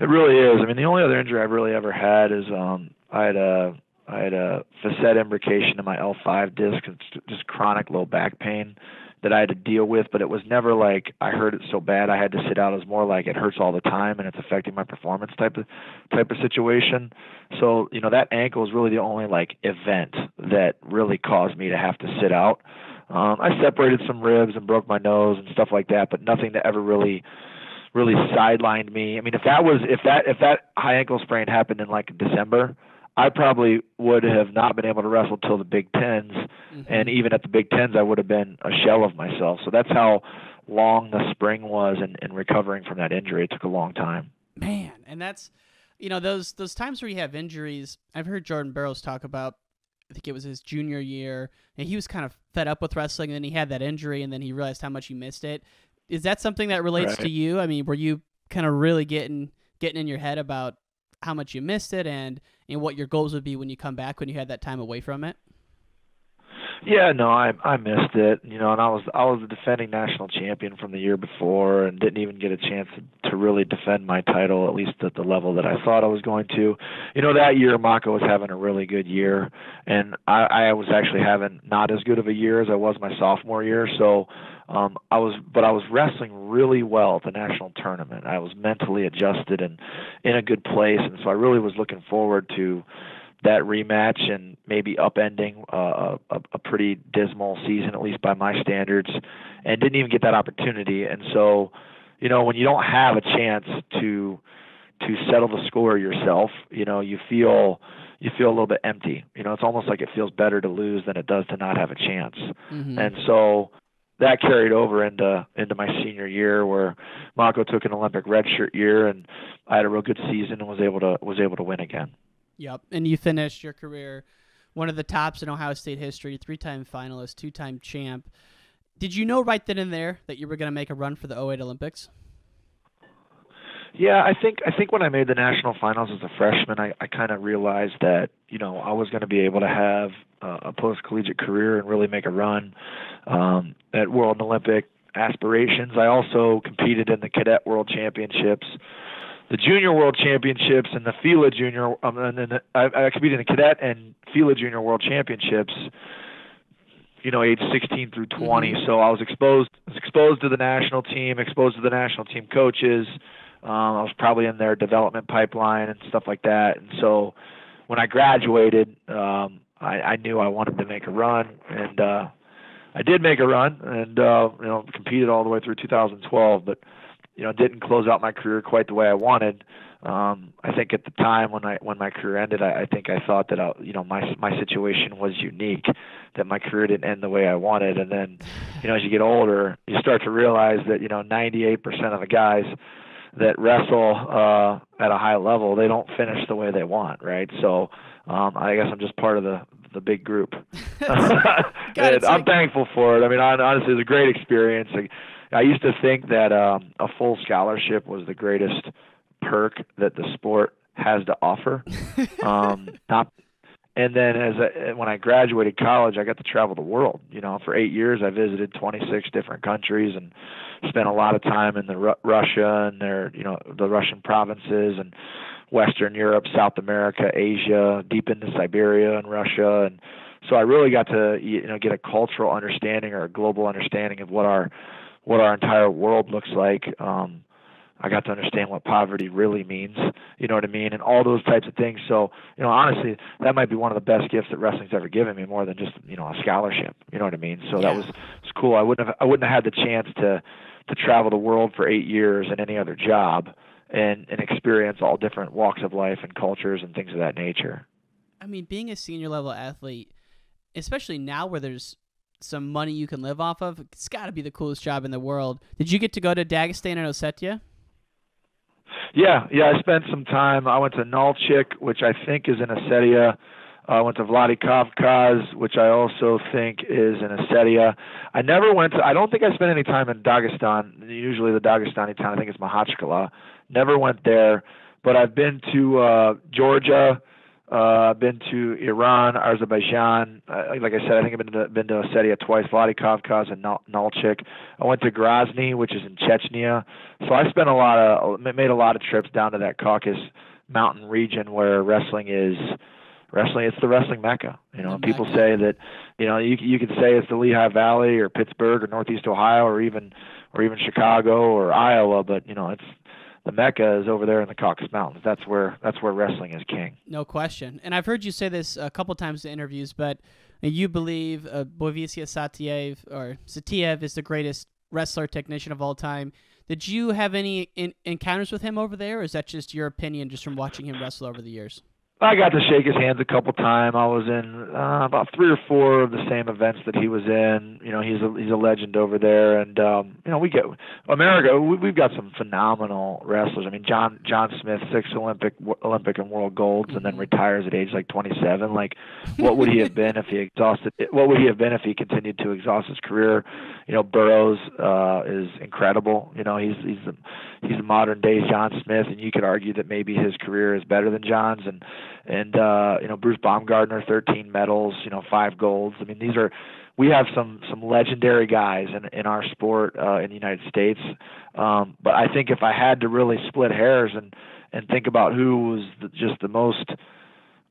It really is. I mean, the only other injury I've really ever had is um I had a I had a facet imbrication in my L5 disc, it's just chronic low back pain that I had to deal with, but it was never like I hurt it so bad I had to sit out. It was more like it hurts all the time and it's affecting my performance type of type of situation. So, you know, that ankle is really the only like event that really caused me to have to sit out. Um I separated some ribs and broke my nose and stuff like that, but nothing that ever really really sidelined me. I mean, if that was if that if that high ankle sprain happened in like December, I probably would have not been able to wrestle till the Big 10s mm-hmm. and even at the Big Tens, I would have been a shell of myself. So that's how long the spring was in, in recovering from that injury. It took a long time. Man, and that's you know those those times where you have injuries. I've heard Jordan Burroughs talk about. I think it was his junior year, and he was kind of fed up with wrestling, and then he had that injury, and then he realized how much he missed it. Is that something that relates to you? I mean, were you kind of really getting getting in your head about how much you missed it, and and what your goals would be when you come back when you had that time away from it? Yeah, no, I I missed it. You know, and I was I was the defending national champion from the year before, and didn't even get a chance to, really defend my title, at least at the level that I thought I was going to. You know, that year Mocco was having a really good year, and I I was actually having not as good of a year as I was my sophomore year. So, um, I was, but I was wrestling really well at the national tournament. I was mentally adjusted and in a good place, and so I really was looking forward to that rematch and maybe upending uh, a, a pretty dismal season, at least by my standards, and didn't even get that opportunity. And so, you know, when you don't have a chance to to settle the score yourself, you know, you feel you feel a little bit empty. You know, it's almost like it feels better to lose than it does to not have a chance. Mhm. And so that carried over into into my senior year where Mocco took an Olympic redshirt year and I had a real good season and was able to was able to win again. Yep. And you finished your career one of the tops in Ohio State history, three time finalist, two time champ. Did you know right then and there that you were going to make a run for the 08 Olympics? Yeah, I think I think when I made the national finals as a freshman, I, I kind of realized that you know I was going to be able to have uh, a post collegiate career and really make a run um, at World and Olympic aspirations. I also competed in the cadet World Championships, the Junior World Championships, and the FILA Junior. Um, and then I, I competed in the cadet and FILA Junior World Championships you know, age 16 through 20. Mm-hmm. So I was exposed was exposed to the national team, exposed to the national team coaches. Um, I was probably in their development pipeline and stuff like that. And so when I graduated, um, I, I knew I wanted to make a run, and uh, I did make a run, and uh, you know, competed all the way through 2012. But you know, didn't close out my career quite the way I wanted um, I think at the time when I when my career ended, I, I think I thought that I, uh, you know my my situation was unique, that my career didn't end the way I wanted. And then, you know, as you get older, you start to realize that you know 98% of the guys that wrestle uh, at a high level, they don't finish the way they want, right? So um, I guess I'm just part of the the big group. and I'm thankful for it. I mean, honestly, it was a great experience. I, I used to think that um, a full scholarship was the greatest perk that the sport has to offer. um, not, and then as I, when I graduated college, I got to travel the world. You know, for eight years, I visited 26 different countries and spent a lot of time in the Ru- Russia and their, you know, the Russian provinces and Western Europe, South America, Asia, deep into Siberia and Russia, and so I really got to you know get a cultural understanding or a global understanding of what our what our entire world looks like. Um, I got to understand what poverty really means, you know what I mean, and all those types of things. So, you know, honestly, that might be one of the best gifts that wrestling's ever given me, more than just you know a scholarship. You know what I mean? So yeah. that was was cool. I wouldn't have I wouldn't have had the chance to to travel the world for eight years in any other job and and experience all different walks of life and cultures and things of that nature. I mean, being a senior level athlete, especially now where there's some money you can live off of, it's got to be the coolest job in the world. Did you get to go to Dagestan and Ossetia? Yeah, yeah. I spent some time. I went to Nalchik, which I think is in Ossetia. I went to Vladikavkaz, which I also think is in Ossetia. I never went to. I don't think I spent any time in Dagestan. Usually, the Dagestani town I think is Makhachkala. Never went there, but I've been to uh, Georgia. Uh, I've been to Iran, Azerbaijan. Uh, like I said, I think I've been to, been to Ossetia twice, Vladikavkaz and Nalchik. I went to Grozny, which is in Chechnya. So I spent a lot of made a lot of trips down to that Caucasus mountain region where wrestling is wrestling it's the wrestling mecca you know people say that you know you you could say it's the lehigh valley or pittsburgh or northeast ohio or even or even chicago or iowa but you know it's the mecca is over there in the Caucasus Mountains. That's where that's where wrestling is king. No question. And I've heard you say this a couple times in interviews, but you believe uh, Buvaisar Saitiev or Saitiev is the greatest wrestler technician of all time. Did you have any in- encounters with him over there, or is that just your opinion just from watching him wrestle over the years? I got to shake his hands a couple times. I was in uh, about three or four of the same events that he was in. You know, he's a he's a legend over there, and um, you know, we get America. We, we've got some phenomenal wrestlers. I mean, John John Smith, six Olympic Olympic and world golds, and then retires at age like 27. Like, what would he have been if he exhausted? What would he have been if he continued to exhaust his career? You know, Burroughs uh, is incredible. You know, he's he's the he's a modern day John Smith, and you could argue that maybe his career is better than John's. And and uh, you know Bruce Baumgardner, 13 medals, you know five golds. I mean these are we have some some legendary guys in in our sport uh, in the United States. Um, but I think if I had to really split hairs and and think about who was the, just the most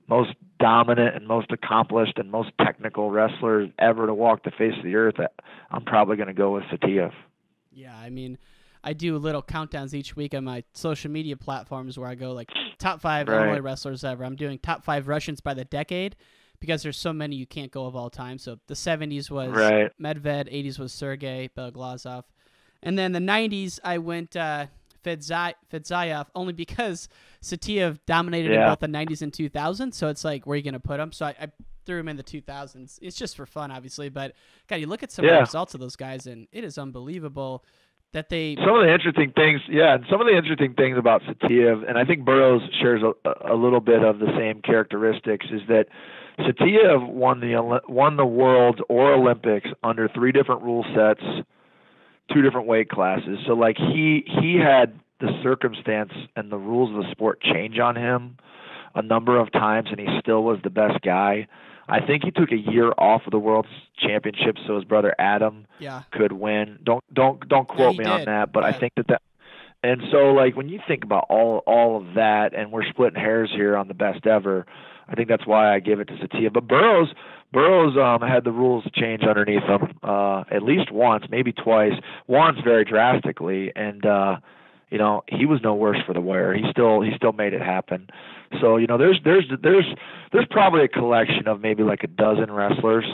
most dominant and most accomplished and most technical wrestler ever to walk the face of the earth, I'm probably going to go with Saitiev. Yeah, I mean, I do little countdowns each week on my social media platforms where I go like top five right. Illinois wrestlers ever. I'm doing top five Russians by the decade because there's so many you can't go of all time. So the 70s was right. Medved, 80s was Sergey Beloglazov, and then the 90s I went uh, Fadzaev only because Saitiev dominated yeah. in both the 90s and 2000s. So it's like where are you going to put him? So I, I threw him in the 2000s. It's just for fun, obviously, but God, you look at some yeah. of the results of those guys, and it is unbelievable that they some of the interesting things yeah and some of the interesting things about Saitiev and I think Burroughs shares a, a little bit of the same characteristics is that Saitiev won the won the world or Olympics under three different rule sets two different weight classes so like he he had the circumstance and the rules of the sport change on him a number of times, and he still was the best guy. I think he took a year off of the World Championship so his brother Adam yeah. could win. Don't don't don't quote yeah, me on that, but yeah. I think that that and so like when you think about all all of that, and we're splitting hairs here on the best ever. I think that's why I give it to Satia. But Burroughs, Burroughs um, had the rules change underneath him uh, at least once, maybe twice. Once very drastically, and uh, you know he was no worse for the wear. He still he still made it happen. So you know there's there's there's there's probably a collection of maybe like a dozen wrestlers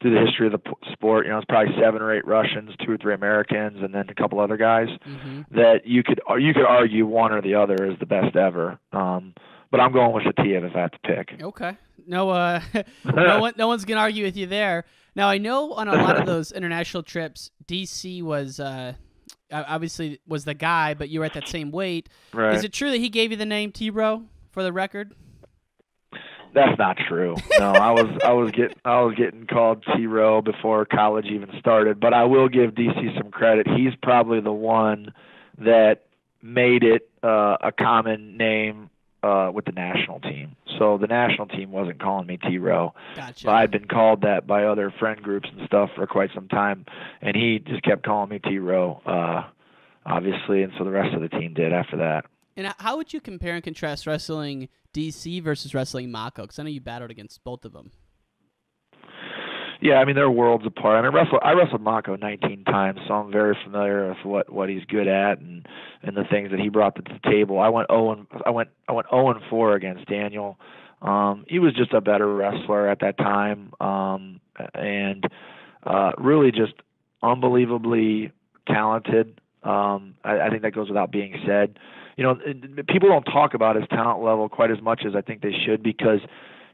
through the history of the sport. You know, it's probably seven or eight Russians, two or three Americans, and then a couple other guys mm-hmm. that you could you could argue one or the other is the best ever. Um, but I'm going with Satia if I have to pick. Okay. No, uh, no one, no one's gonna argue with you there. Now I know on a lot of those international trips, DC was uh, obviously was the guy, but you were at that same weight. Right. Is it true that he gave you the name T Row for the record? That's not true. No, I was I was getting I was getting called T Row before college even started. But I will give DC some credit. He's probably the one that made it uh, a common name uh, with the national team. So the national team wasn't calling me T Row. Gotcha. But I'd been called that by other friend groups and stuff for quite some time, and he just kept calling me T Row. Uh, obviously, and so the rest of the team did after that. And how would you compare and contrast wrestling DC versus wrestling Mocco? Because I know you battled against both of them. Yeah, I mean they're worlds apart. I mean, I wrestled I wrestled Mocco 19 times, so I'm very familiar with what what he's good at and and the things that he brought to the table. I went 0 and I went I went 0 and 4 against Daniel. Um, he was just a better wrestler at that time, um, and uh, really just unbelievably talented. Um, I, I think that goes without being said. You know, people don't talk about his talent level quite as much as I think they should because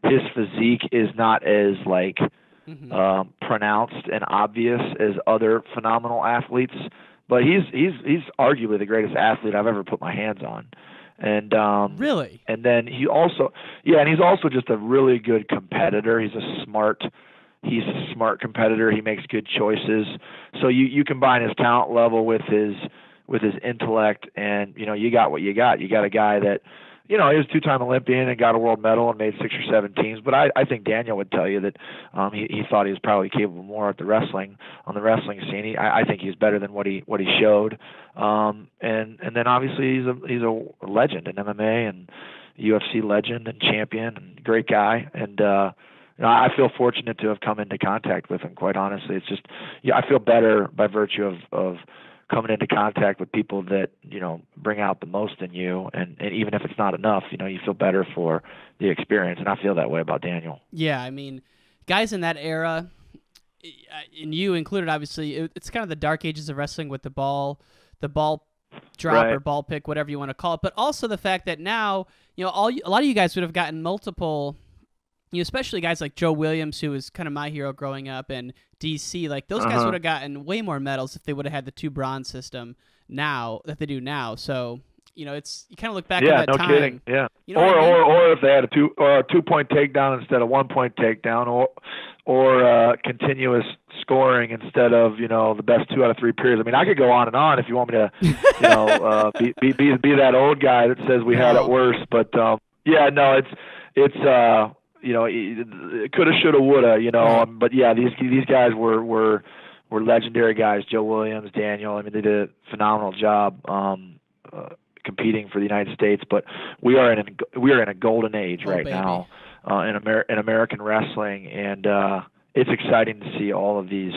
his physique is not as like mm-hmm. um, pronounced and obvious as other phenomenal athletes. But he's he's he's arguably the greatest athlete I've ever put my hands on. And um really, and then he also yeah, and he's also just a really good competitor. He's a smart he's a smart competitor. He makes good choices. So you you combine his talent level with his with his intellect and you know you got what you got. You got a guy that you know, he was two-time Olympian and got a world medal and made six or seven teams. But I, I think Daniel would tell you that um, he, he thought he was probably capable more at the wrestling on the wrestling scene. He, I, I think he's better than what he what he showed. Um, and and then obviously he's a he's a legend in MMA and UFC legend and champion and great guy. And uh, I feel fortunate to have come into contact with him. Quite honestly, it's just yeah, I feel better by virtue of of coming into contact with people that you know bring out the most in you and, and even if it's not enough you know you feel better for the experience and i feel that way about daniel yeah i mean guys in that era eh, uh, and you included obviously it, it's kind of the dark ages of wrestling with the ball the ball drop right. or ball pick whatever you want to call it but also the fact that now you know all a lot of you guys would have gotten multiple you know, especially guys like Joe Williams, who was kind of my hero growing up, and DC, like those uh-huh. guys would have gotten way more medals if they would have had the two bronze system now that they do now. So you know, it's you kind of look back yeah, at that no time. kidding. Yeah, you know or I mean? or or if they had a two or a two point takedown instead of one point takedown, or or uh, continuous scoring instead of you know the best two out of three periods. I mean, I could go on and on if you want me to, you know, uh, be, be be be that old guy that says we had it worse. But um, yeah, no, it's it's. uh you know, it coulda, shoulda, woulda. You know, um, but yeah, these these guys were were were legendary guys. Joe Williams, Daniel. I mean, they did a phenomenal job um, uh, competing for the United States. But we are in a, we are in a golden age oh, right baby. now uh, in Amer- in American wrestling, and uh, it's exciting to see all of these.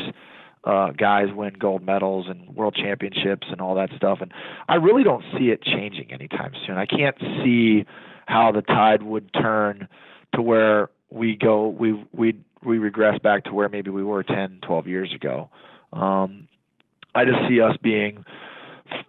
Uh, guys win gold medals and world championships and all that stuff, and I really don't see it changing anytime soon. I can't see how the tide would turn to where we go we we we regress back to where maybe we were 10 12 years ago. Um i just see us being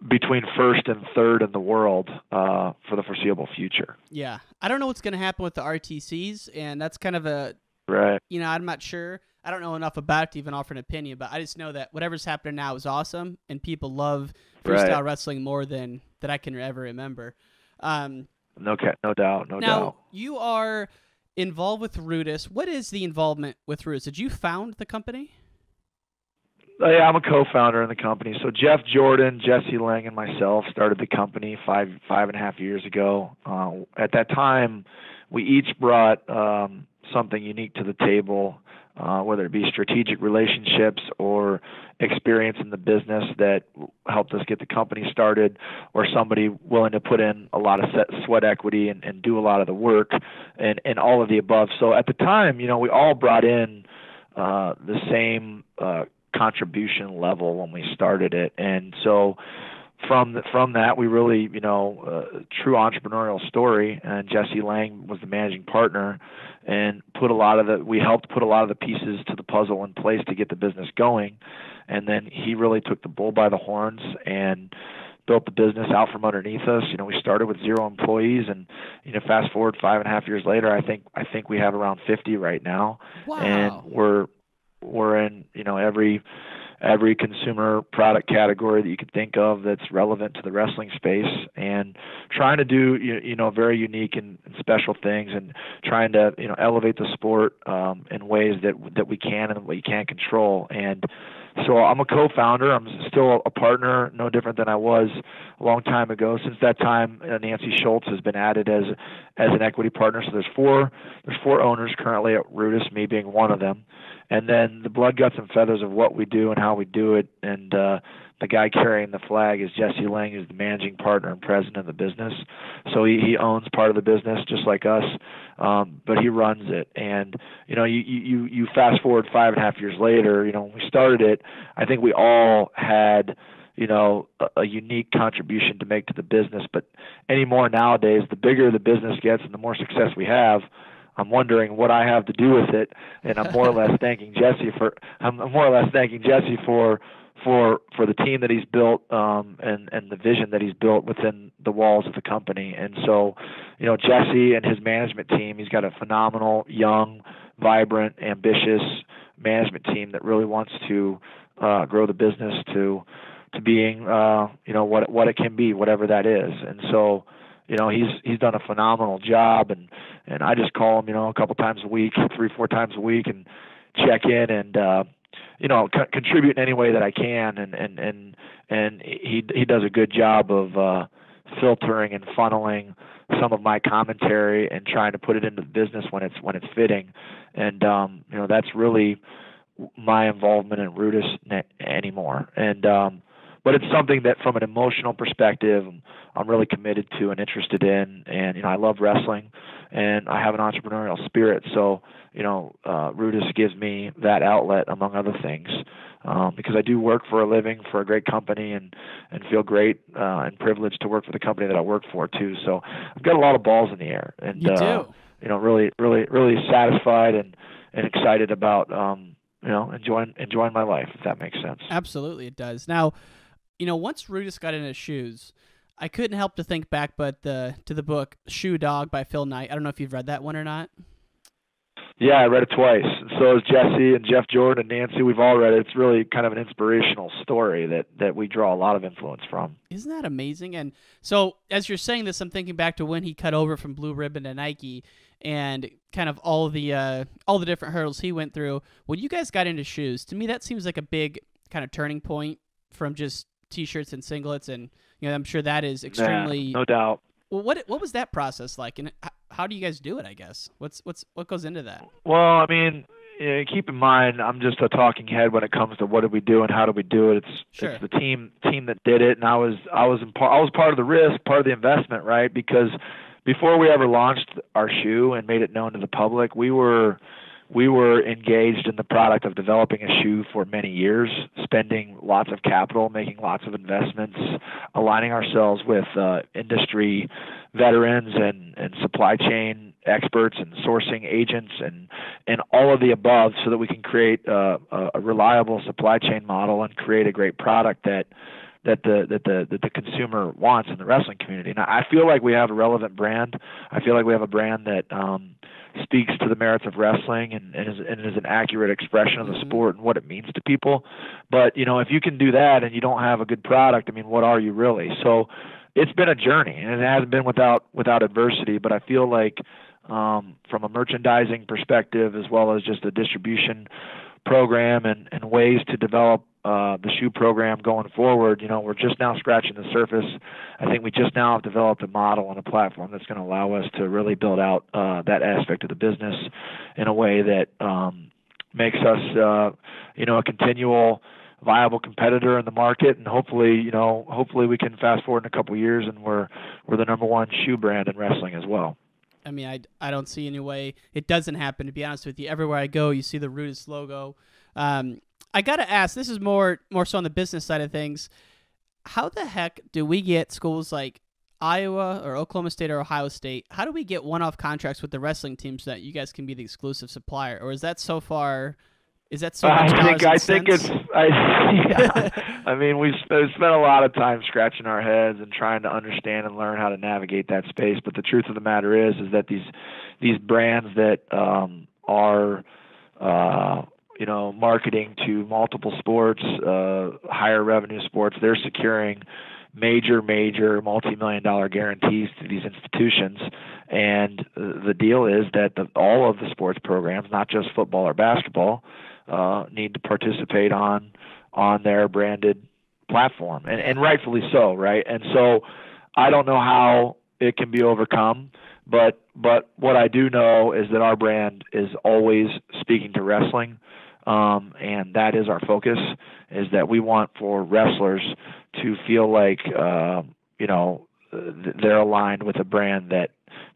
between first and third in the world uh for the foreseeable future. Yeah. I don't know what's going to happen with the rtcs and that's kind of a right. you know i'm not sure. I don't know enough about it to even offer an opinion but i just know that whatever's happening now is awesome and people love freestyle right. wrestling more than that i can ever remember. Um no no doubt no now, doubt. you are involved with Rudis. What is the involvement with Rudis? Did you found the company? yeah, I'm a co-founder in the company. So Jeff Jordan, Jesse Lang, and myself started the company five five and a half years ago. Uh, at that time, we each brought um, something unique to the table, uh, whether it be strategic relationships or experience in the business that helped us get the company started, or somebody willing to put in a lot of sweat equity and, and do a lot of the work, and, and all of the above. So at the time, you know, we all brought in uh, the same uh, contribution level when we started it, and so from from that we really you know uh, true entrepreneurial story. And Jesse Lang was the managing partner and put a lot of the we helped put a lot of the pieces to the puzzle in place to get the business going. And then he really took the bull by the horns and built the business out from underneath us. You know we started with zero employees and you know fast forward five and a half years later I think I think we have around 50 right now. Wow. and we're we're in you know every every consumer product category that you could think of that's relevant to the wrestling space and trying to do you know very unique and, special things and trying to you know elevate the sport um, in ways that that we can and we can't control. And so I'm a co-founder. I'm still a partner, no different than I was a long time ago. Since that time, uh, Nancy Schultz has been added as as an equity partner. So there's four there's four owners currently at Rudis, me being one of them and then the blood, guts, and feathers of what we do and how we do it. And uh, the guy carrying the flag is Jesse Lang, who's the managing partner and president of the business. So he, he owns part of the business just like us, um, but he runs it. And you know, you you you fast forward five and a half years later. You know, when we started it, I think we all had you know a, a unique contribution to make to the business. But anymore nowadays, the bigger the business gets and the more success we have I'm wondering what I have to do with it, and I'm more or less thanking Jesse for I'm more or less thanking Jesse for for for the team that he's built um, and and the vision that he's built within the walls of the company. And so, you know, Jesse and his management team, he's got a phenomenal, young, vibrant, ambitious management team that really wants to uh, grow the business to to being uh, you know what what it can be, whatever that is. And so you know he's he's done a phenomenal job and and I just call him you know a couple times a week three four times a week and check in and uh you know co- contribute in any way that I can and and and and he he does a good job of uh filtering and funneling some of my commentary and trying to put it into the business when it's when it's fitting. And um you know that's really my involvement in Rudis anymore. And um but it's something that from an emotional perspective I'm really committed to and interested in. And you know I love wrestling and I have an entrepreneurial spirit so you know uh Rudis gives me that outlet among other things um because I do work for a living for a great company and and feel great uh and privileged to work for the company that I work for too so I've got a lot of balls in the air and you uh do. you know really really really satisfied and and excited about um you know enjoying enjoying my life if that makes sense Absolutely, it does. Now, you know, once Rudis got in his shoes, I couldn't help to think back, but the to the book Shoe Dog by Phil Knight. I don't know if you've read that one or not. Yeah, I read it twice. So has Jesse and Jeff Jordan and Nancy. We've all read it. It's really kind of an inspirational story that that we draw a lot of influence from. Isn't that amazing? And so, as you're saying this, I'm thinking back to when he cut over from Blue Ribbon to Nike, and kind of all the uh, all the different hurdles he went through. When you guys got into shoes, to me that seems like a big kind of turning point from just t-shirts and singlets, and you know I'm sure that is extremely yeah, no doubt. Well, what what was that process like, and how do you guys do it? I guess what's what's what goes into that? Well, I mean, you know, keep in mind, I'm just a talking head when it comes to what do we do and how do we do it. It's sure. it's the team team that did it, and I was I was in part I was part of the risk, part of the investment, right? Because before we ever launched our shoe and made it known to the public, we were we were engaged in the product of developing a shoe for many years, spending lots of capital, making lots of investments, aligning ourselves with uh, industry veterans and, and supply chain experts and sourcing agents and and all of the above so that we can create uh, a reliable supply chain model and create a great product that that the that the that the consumer wants in the wrestling community. And I feel like we have a relevant brand. I feel like we have a brand that um speaks to the merits of wrestling and, and, is, and is an accurate expression of the sport and what it means to people. But you know, if you can do that and you don't have a good product, I mean, what are you really? So it's been a journey, and it hasn't been without without adversity. But I feel like um, from a merchandising perspective, as well as just a distribution program and, and ways to develop uh, the shoe program going forward, you know, we're just now scratching the surface. I think we just now have developed a model and a platform that's going to allow us to really build out uh, that aspect of the business in a way that um, makes us, uh, you know, a continual viable competitor in the market and hopefully you know hopefully we can fast forward in a couple years and we're we're the number one shoe brand in wrestling as well I mean, I, I don't see any way it doesn't happen. To be honest with you, everywhere I go, you see the Rudis logo. Um, I gotta ask. This is more more so on the business side of things. How the heck do we get schools like Iowa or Oklahoma State or Ohio State? How do we get one-off contracts with the wrestling teams so that you guys can be the exclusive supplier, or is that so far? Is that so I think I think it's I yeah. I mean we've spent a lot of time scratching our heads and trying to understand and learn how to navigate that space. But the truth of the matter is is that these these brands that um, are uh, you know marketing to multiple sports, uh, higher revenue sports, they're securing major major multi-million dollar guarantees to these institutions. And uh, the deal is that the, all of the sports programs not just football or basketball uh, need to participate on on their branded platform, and, and rightfully so, right? And so, I don't know how it can be overcome, but but what I do know is that our brand is always speaking to wrestling, um, and that is our focus. Is that we want for wrestlers to feel like uh, you know they're aligned with a brand that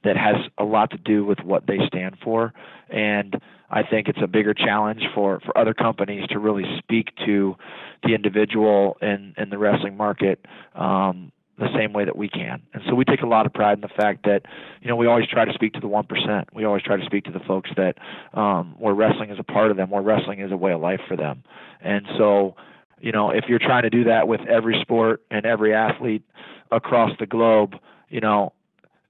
that has a lot to do with what they stand for, and I think it's a bigger challenge for, for other companies to really speak to the individual in, in the wrestling market um, the same way that we can. And so we take a lot of pride in the fact that, you know, we always try to speak to the 1%. We always try to speak to the folks that um, where wrestling is a part of them, where wrestling is a way of life for them. And so, you know, if you're trying to do that with every sport and every athlete across the globe, you know,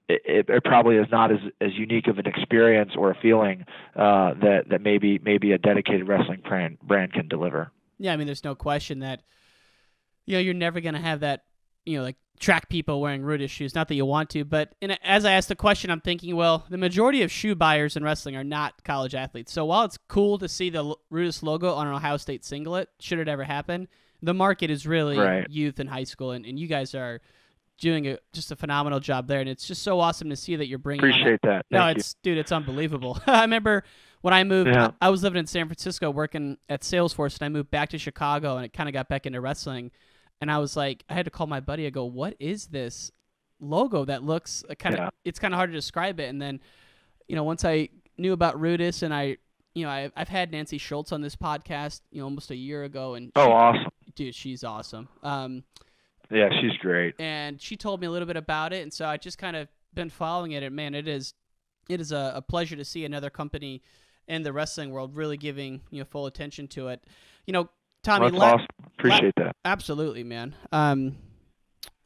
it, it, probably is not as as unique of an experience or a feeling uh, that that maybe maybe a dedicated wrestling brand brand can deliver. Yeah, I mean, there's no question that you know you're never gonna have that you know like track people wearing Rudis shoes. Not that you want to, but in, as I asked the question, I'm thinking, well, the majority of shoe buyers in wrestling are not college athletes. So while it's cool to see the Rudis logo on an Ohio State singlet, should it ever happen, the market is really right. youth and high school, and, and you guys are doing a, just a phenomenal job there, and it's just so awesome to see that you're bringing. Appreciate that. no, Thank it's dude, it's unbelievable. I remember when I moved, Yeah. I was living in San Francisco working at Salesforce, and I moved back to Chicago, and it kind of got back into wrestling, and I was like, I had to call my buddy. I go, "What is this logo that looks kind of? Yeah. It's kind of hard to describe it." And then, you know, once I knew about Rudis, and I. You know, I, I've had Nancy Schultz on this podcast, you know, almost a year ago, and Oh, awesome. dude, she's awesome. Um, Yeah, she's great. and she told me a little bit about it, and so I just kind of been following it. And man, it is it is a, a pleasure to see another company in the wrestling world really giving you know full attention to it. You know, Tommy, That's la-. Appreciate that. absolutely, man. Um,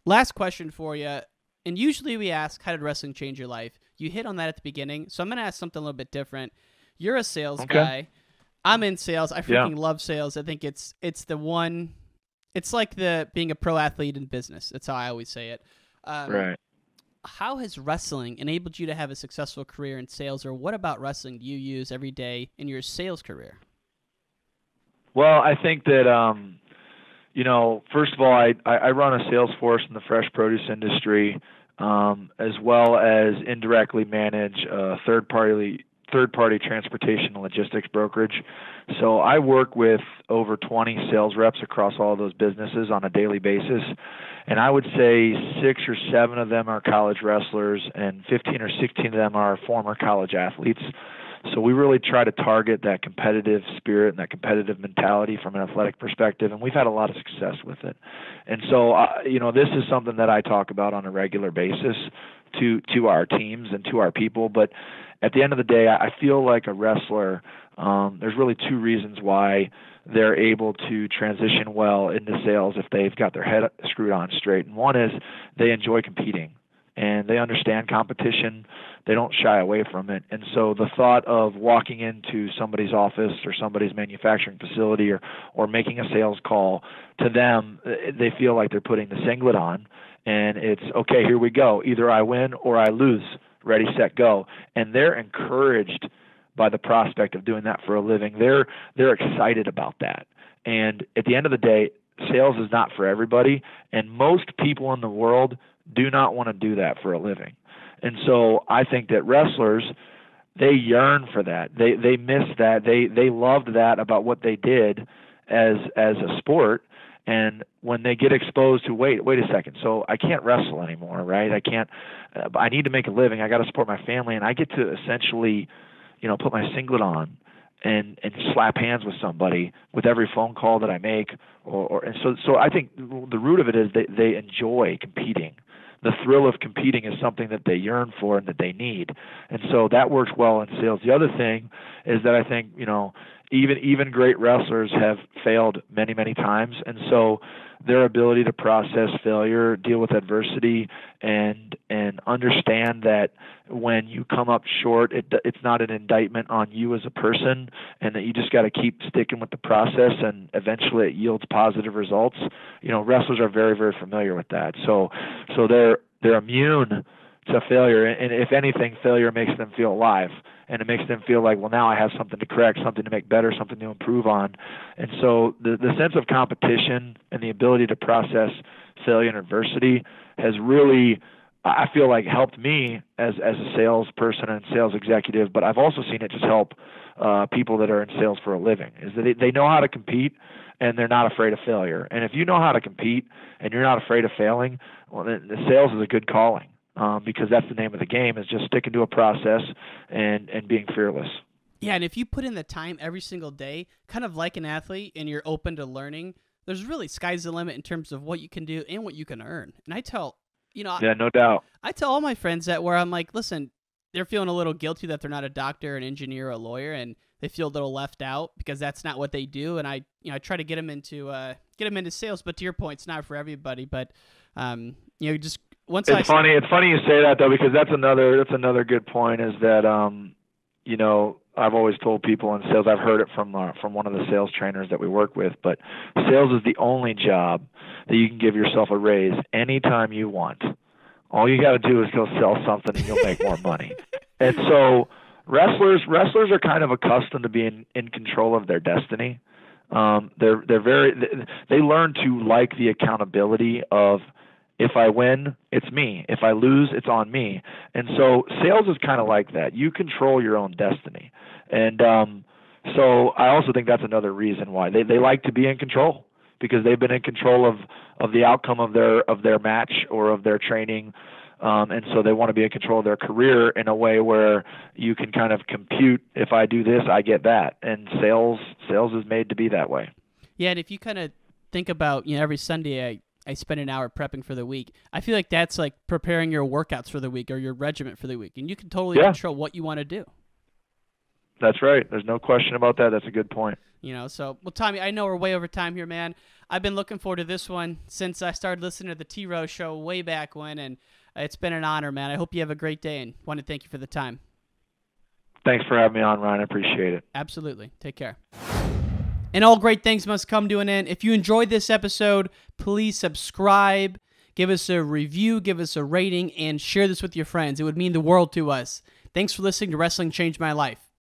last question for you, and usually we ask, "How did wrestling change your life?" You hit on that at the beginning, so I'm gonna ask something a little bit different. You're a sales Okay. guy. I'm in sales. I Yeah. freaking love sales. I think it's it's the one. It's like the being a pro athlete in business. That's how I always say it. Um, right. How has wrestling enabled you to have a successful career in sales, or what about wrestling do you use every day in your sales career? Well, I think that um, you know, first of all, I, I run a sales force in the fresh produce industry, um, as well as indirectly manage a third party third party transportation and logistics brokerage. So I work with over 20 sales reps across all those businesses on a daily basis. And I would say six or seven of them are college wrestlers, and 15 or 16 of them are former college athletes. So we really try to target that competitive spirit and that competitive mentality from an athletic perspective, and we've had a lot of success with it. And so, uh, you know, this is something that I talk about on a regular basis to to our teams and to our people. But at the end of the day, I feel like a wrestler. Um, there's really two reasons why they're able to transition well into sales if they've got their head screwed on straight. And one is they enjoy competing and they understand competition. They don't shy away from it. And so the thought of walking into somebody's office or somebody's manufacturing facility or or making a sales call to them, eh, they feel like they're putting the singlet on and it's okay, here we go. Either I win or I lose. Ready, set, go. And they're encouraged by the prospect of doing that for a living. They're they're excited about that. And at the end of the day, sales is not for everybody, and most people in the world do not want to do that for a living. And so I think that wrestlers they yearn for that. They they miss that. They they loved that about what they did as as a sport. And when they get exposed to wait wait a second. So i can't wrestle anymore right? I can't uh, i need to make a living. I got to support my family. And i get to essentially you know put my singlet on and and slap hands with somebody with every phone call that i make or, or and so so i think the root of it is they they enjoy competing the thrill of competing is something that they yearn for and that they need. And so that works well in sales. The other thing is that I think, you know, even even great wrestlers have failed many many times and so their ability to process failure deal with adversity and and understand that when you come up short it it's not an indictment on you as a person and that you just got to keep sticking with the process and eventually it yields positive results. You know wrestlers are very very familiar with that. So so they're they're immune to failure and if anything failure makes them feel alive and it makes them feel like, well, now I have something to correct, something to make better, something to improve on. And so the the sense of competition and the ability to process failure and adversity has really I feel like helped me as as a salesperson and sales executive, but I've also seen it just help uh, people that are in sales for a living. Is that they, they know how to compete and they're not afraid of failure. And if you know how to compete and you're not afraid of failing, well, then the sales is a good calling um, because that's the name of the game is just sticking to a process and and being fearless. Yeah, and if you put in the time every single day, kind of like an athlete, and you're open to learning, there's really sky's the limit in terms of what you can do and what you can earn. And I tell, you know, yeah, no doubt. I tell all my friends that where I'm like, listen, they're feeling a little guilty that they're not a doctor, an engineer, a lawyer, and they feel a little left out because that's not what they do. And I, you know, I try to get them into uh, get them into sales. But to your point, it's not for everybody. But um, you know, just once it's I funny. It's funny you say that though because that's another that's another good point. Is that um, you know I've always told people in sales. I've heard it from uh, from one of the sales trainers that we work with. But sales is the only job that you can give yourself a raise anytime you want. All you got to do is go sell something and you'll make more money. And so wrestlers wrestlers are kind of accustomed to being in control of their destiny. Um, they're they're very they learn to like the accountability of if I win, it's me. If I lose, it's on me. And so sales is kind of like that. You control your own destiny. And um, so I also think that's another reason why they they like to be in control because they've been in control of of the outcome of their of their match or of their training. Um, and so they want to be in control of their career in a way where you can kind of compute if I do this, I get that. And sales sales is made to be that way. Yeah, and if you kind of think about you know every Sunday I I spend an hour prepping for the week. I feel like that's like preparing your workouts for the week or your regiment for the week, and you can totally yeah. control what you want to do. That's right. There's no question about that. That's a good point. You know, so well, Tommy, I know we're way over time here, man. I've been looking forward to this one since I started listening to the T Row's show way back when, and it's been an honor, man. I hope you have a great day, and want to thank you for the time. Thanks for having me on, Ryan. I appreciate it. Absolutely. Take care. And all great things must come to an end. If you enjoyed this episode, please subscribe, give us a review, give us a rating, and share this with your friends. It would mean the world to us. Thanks for listening to Wrestling Changed My Life.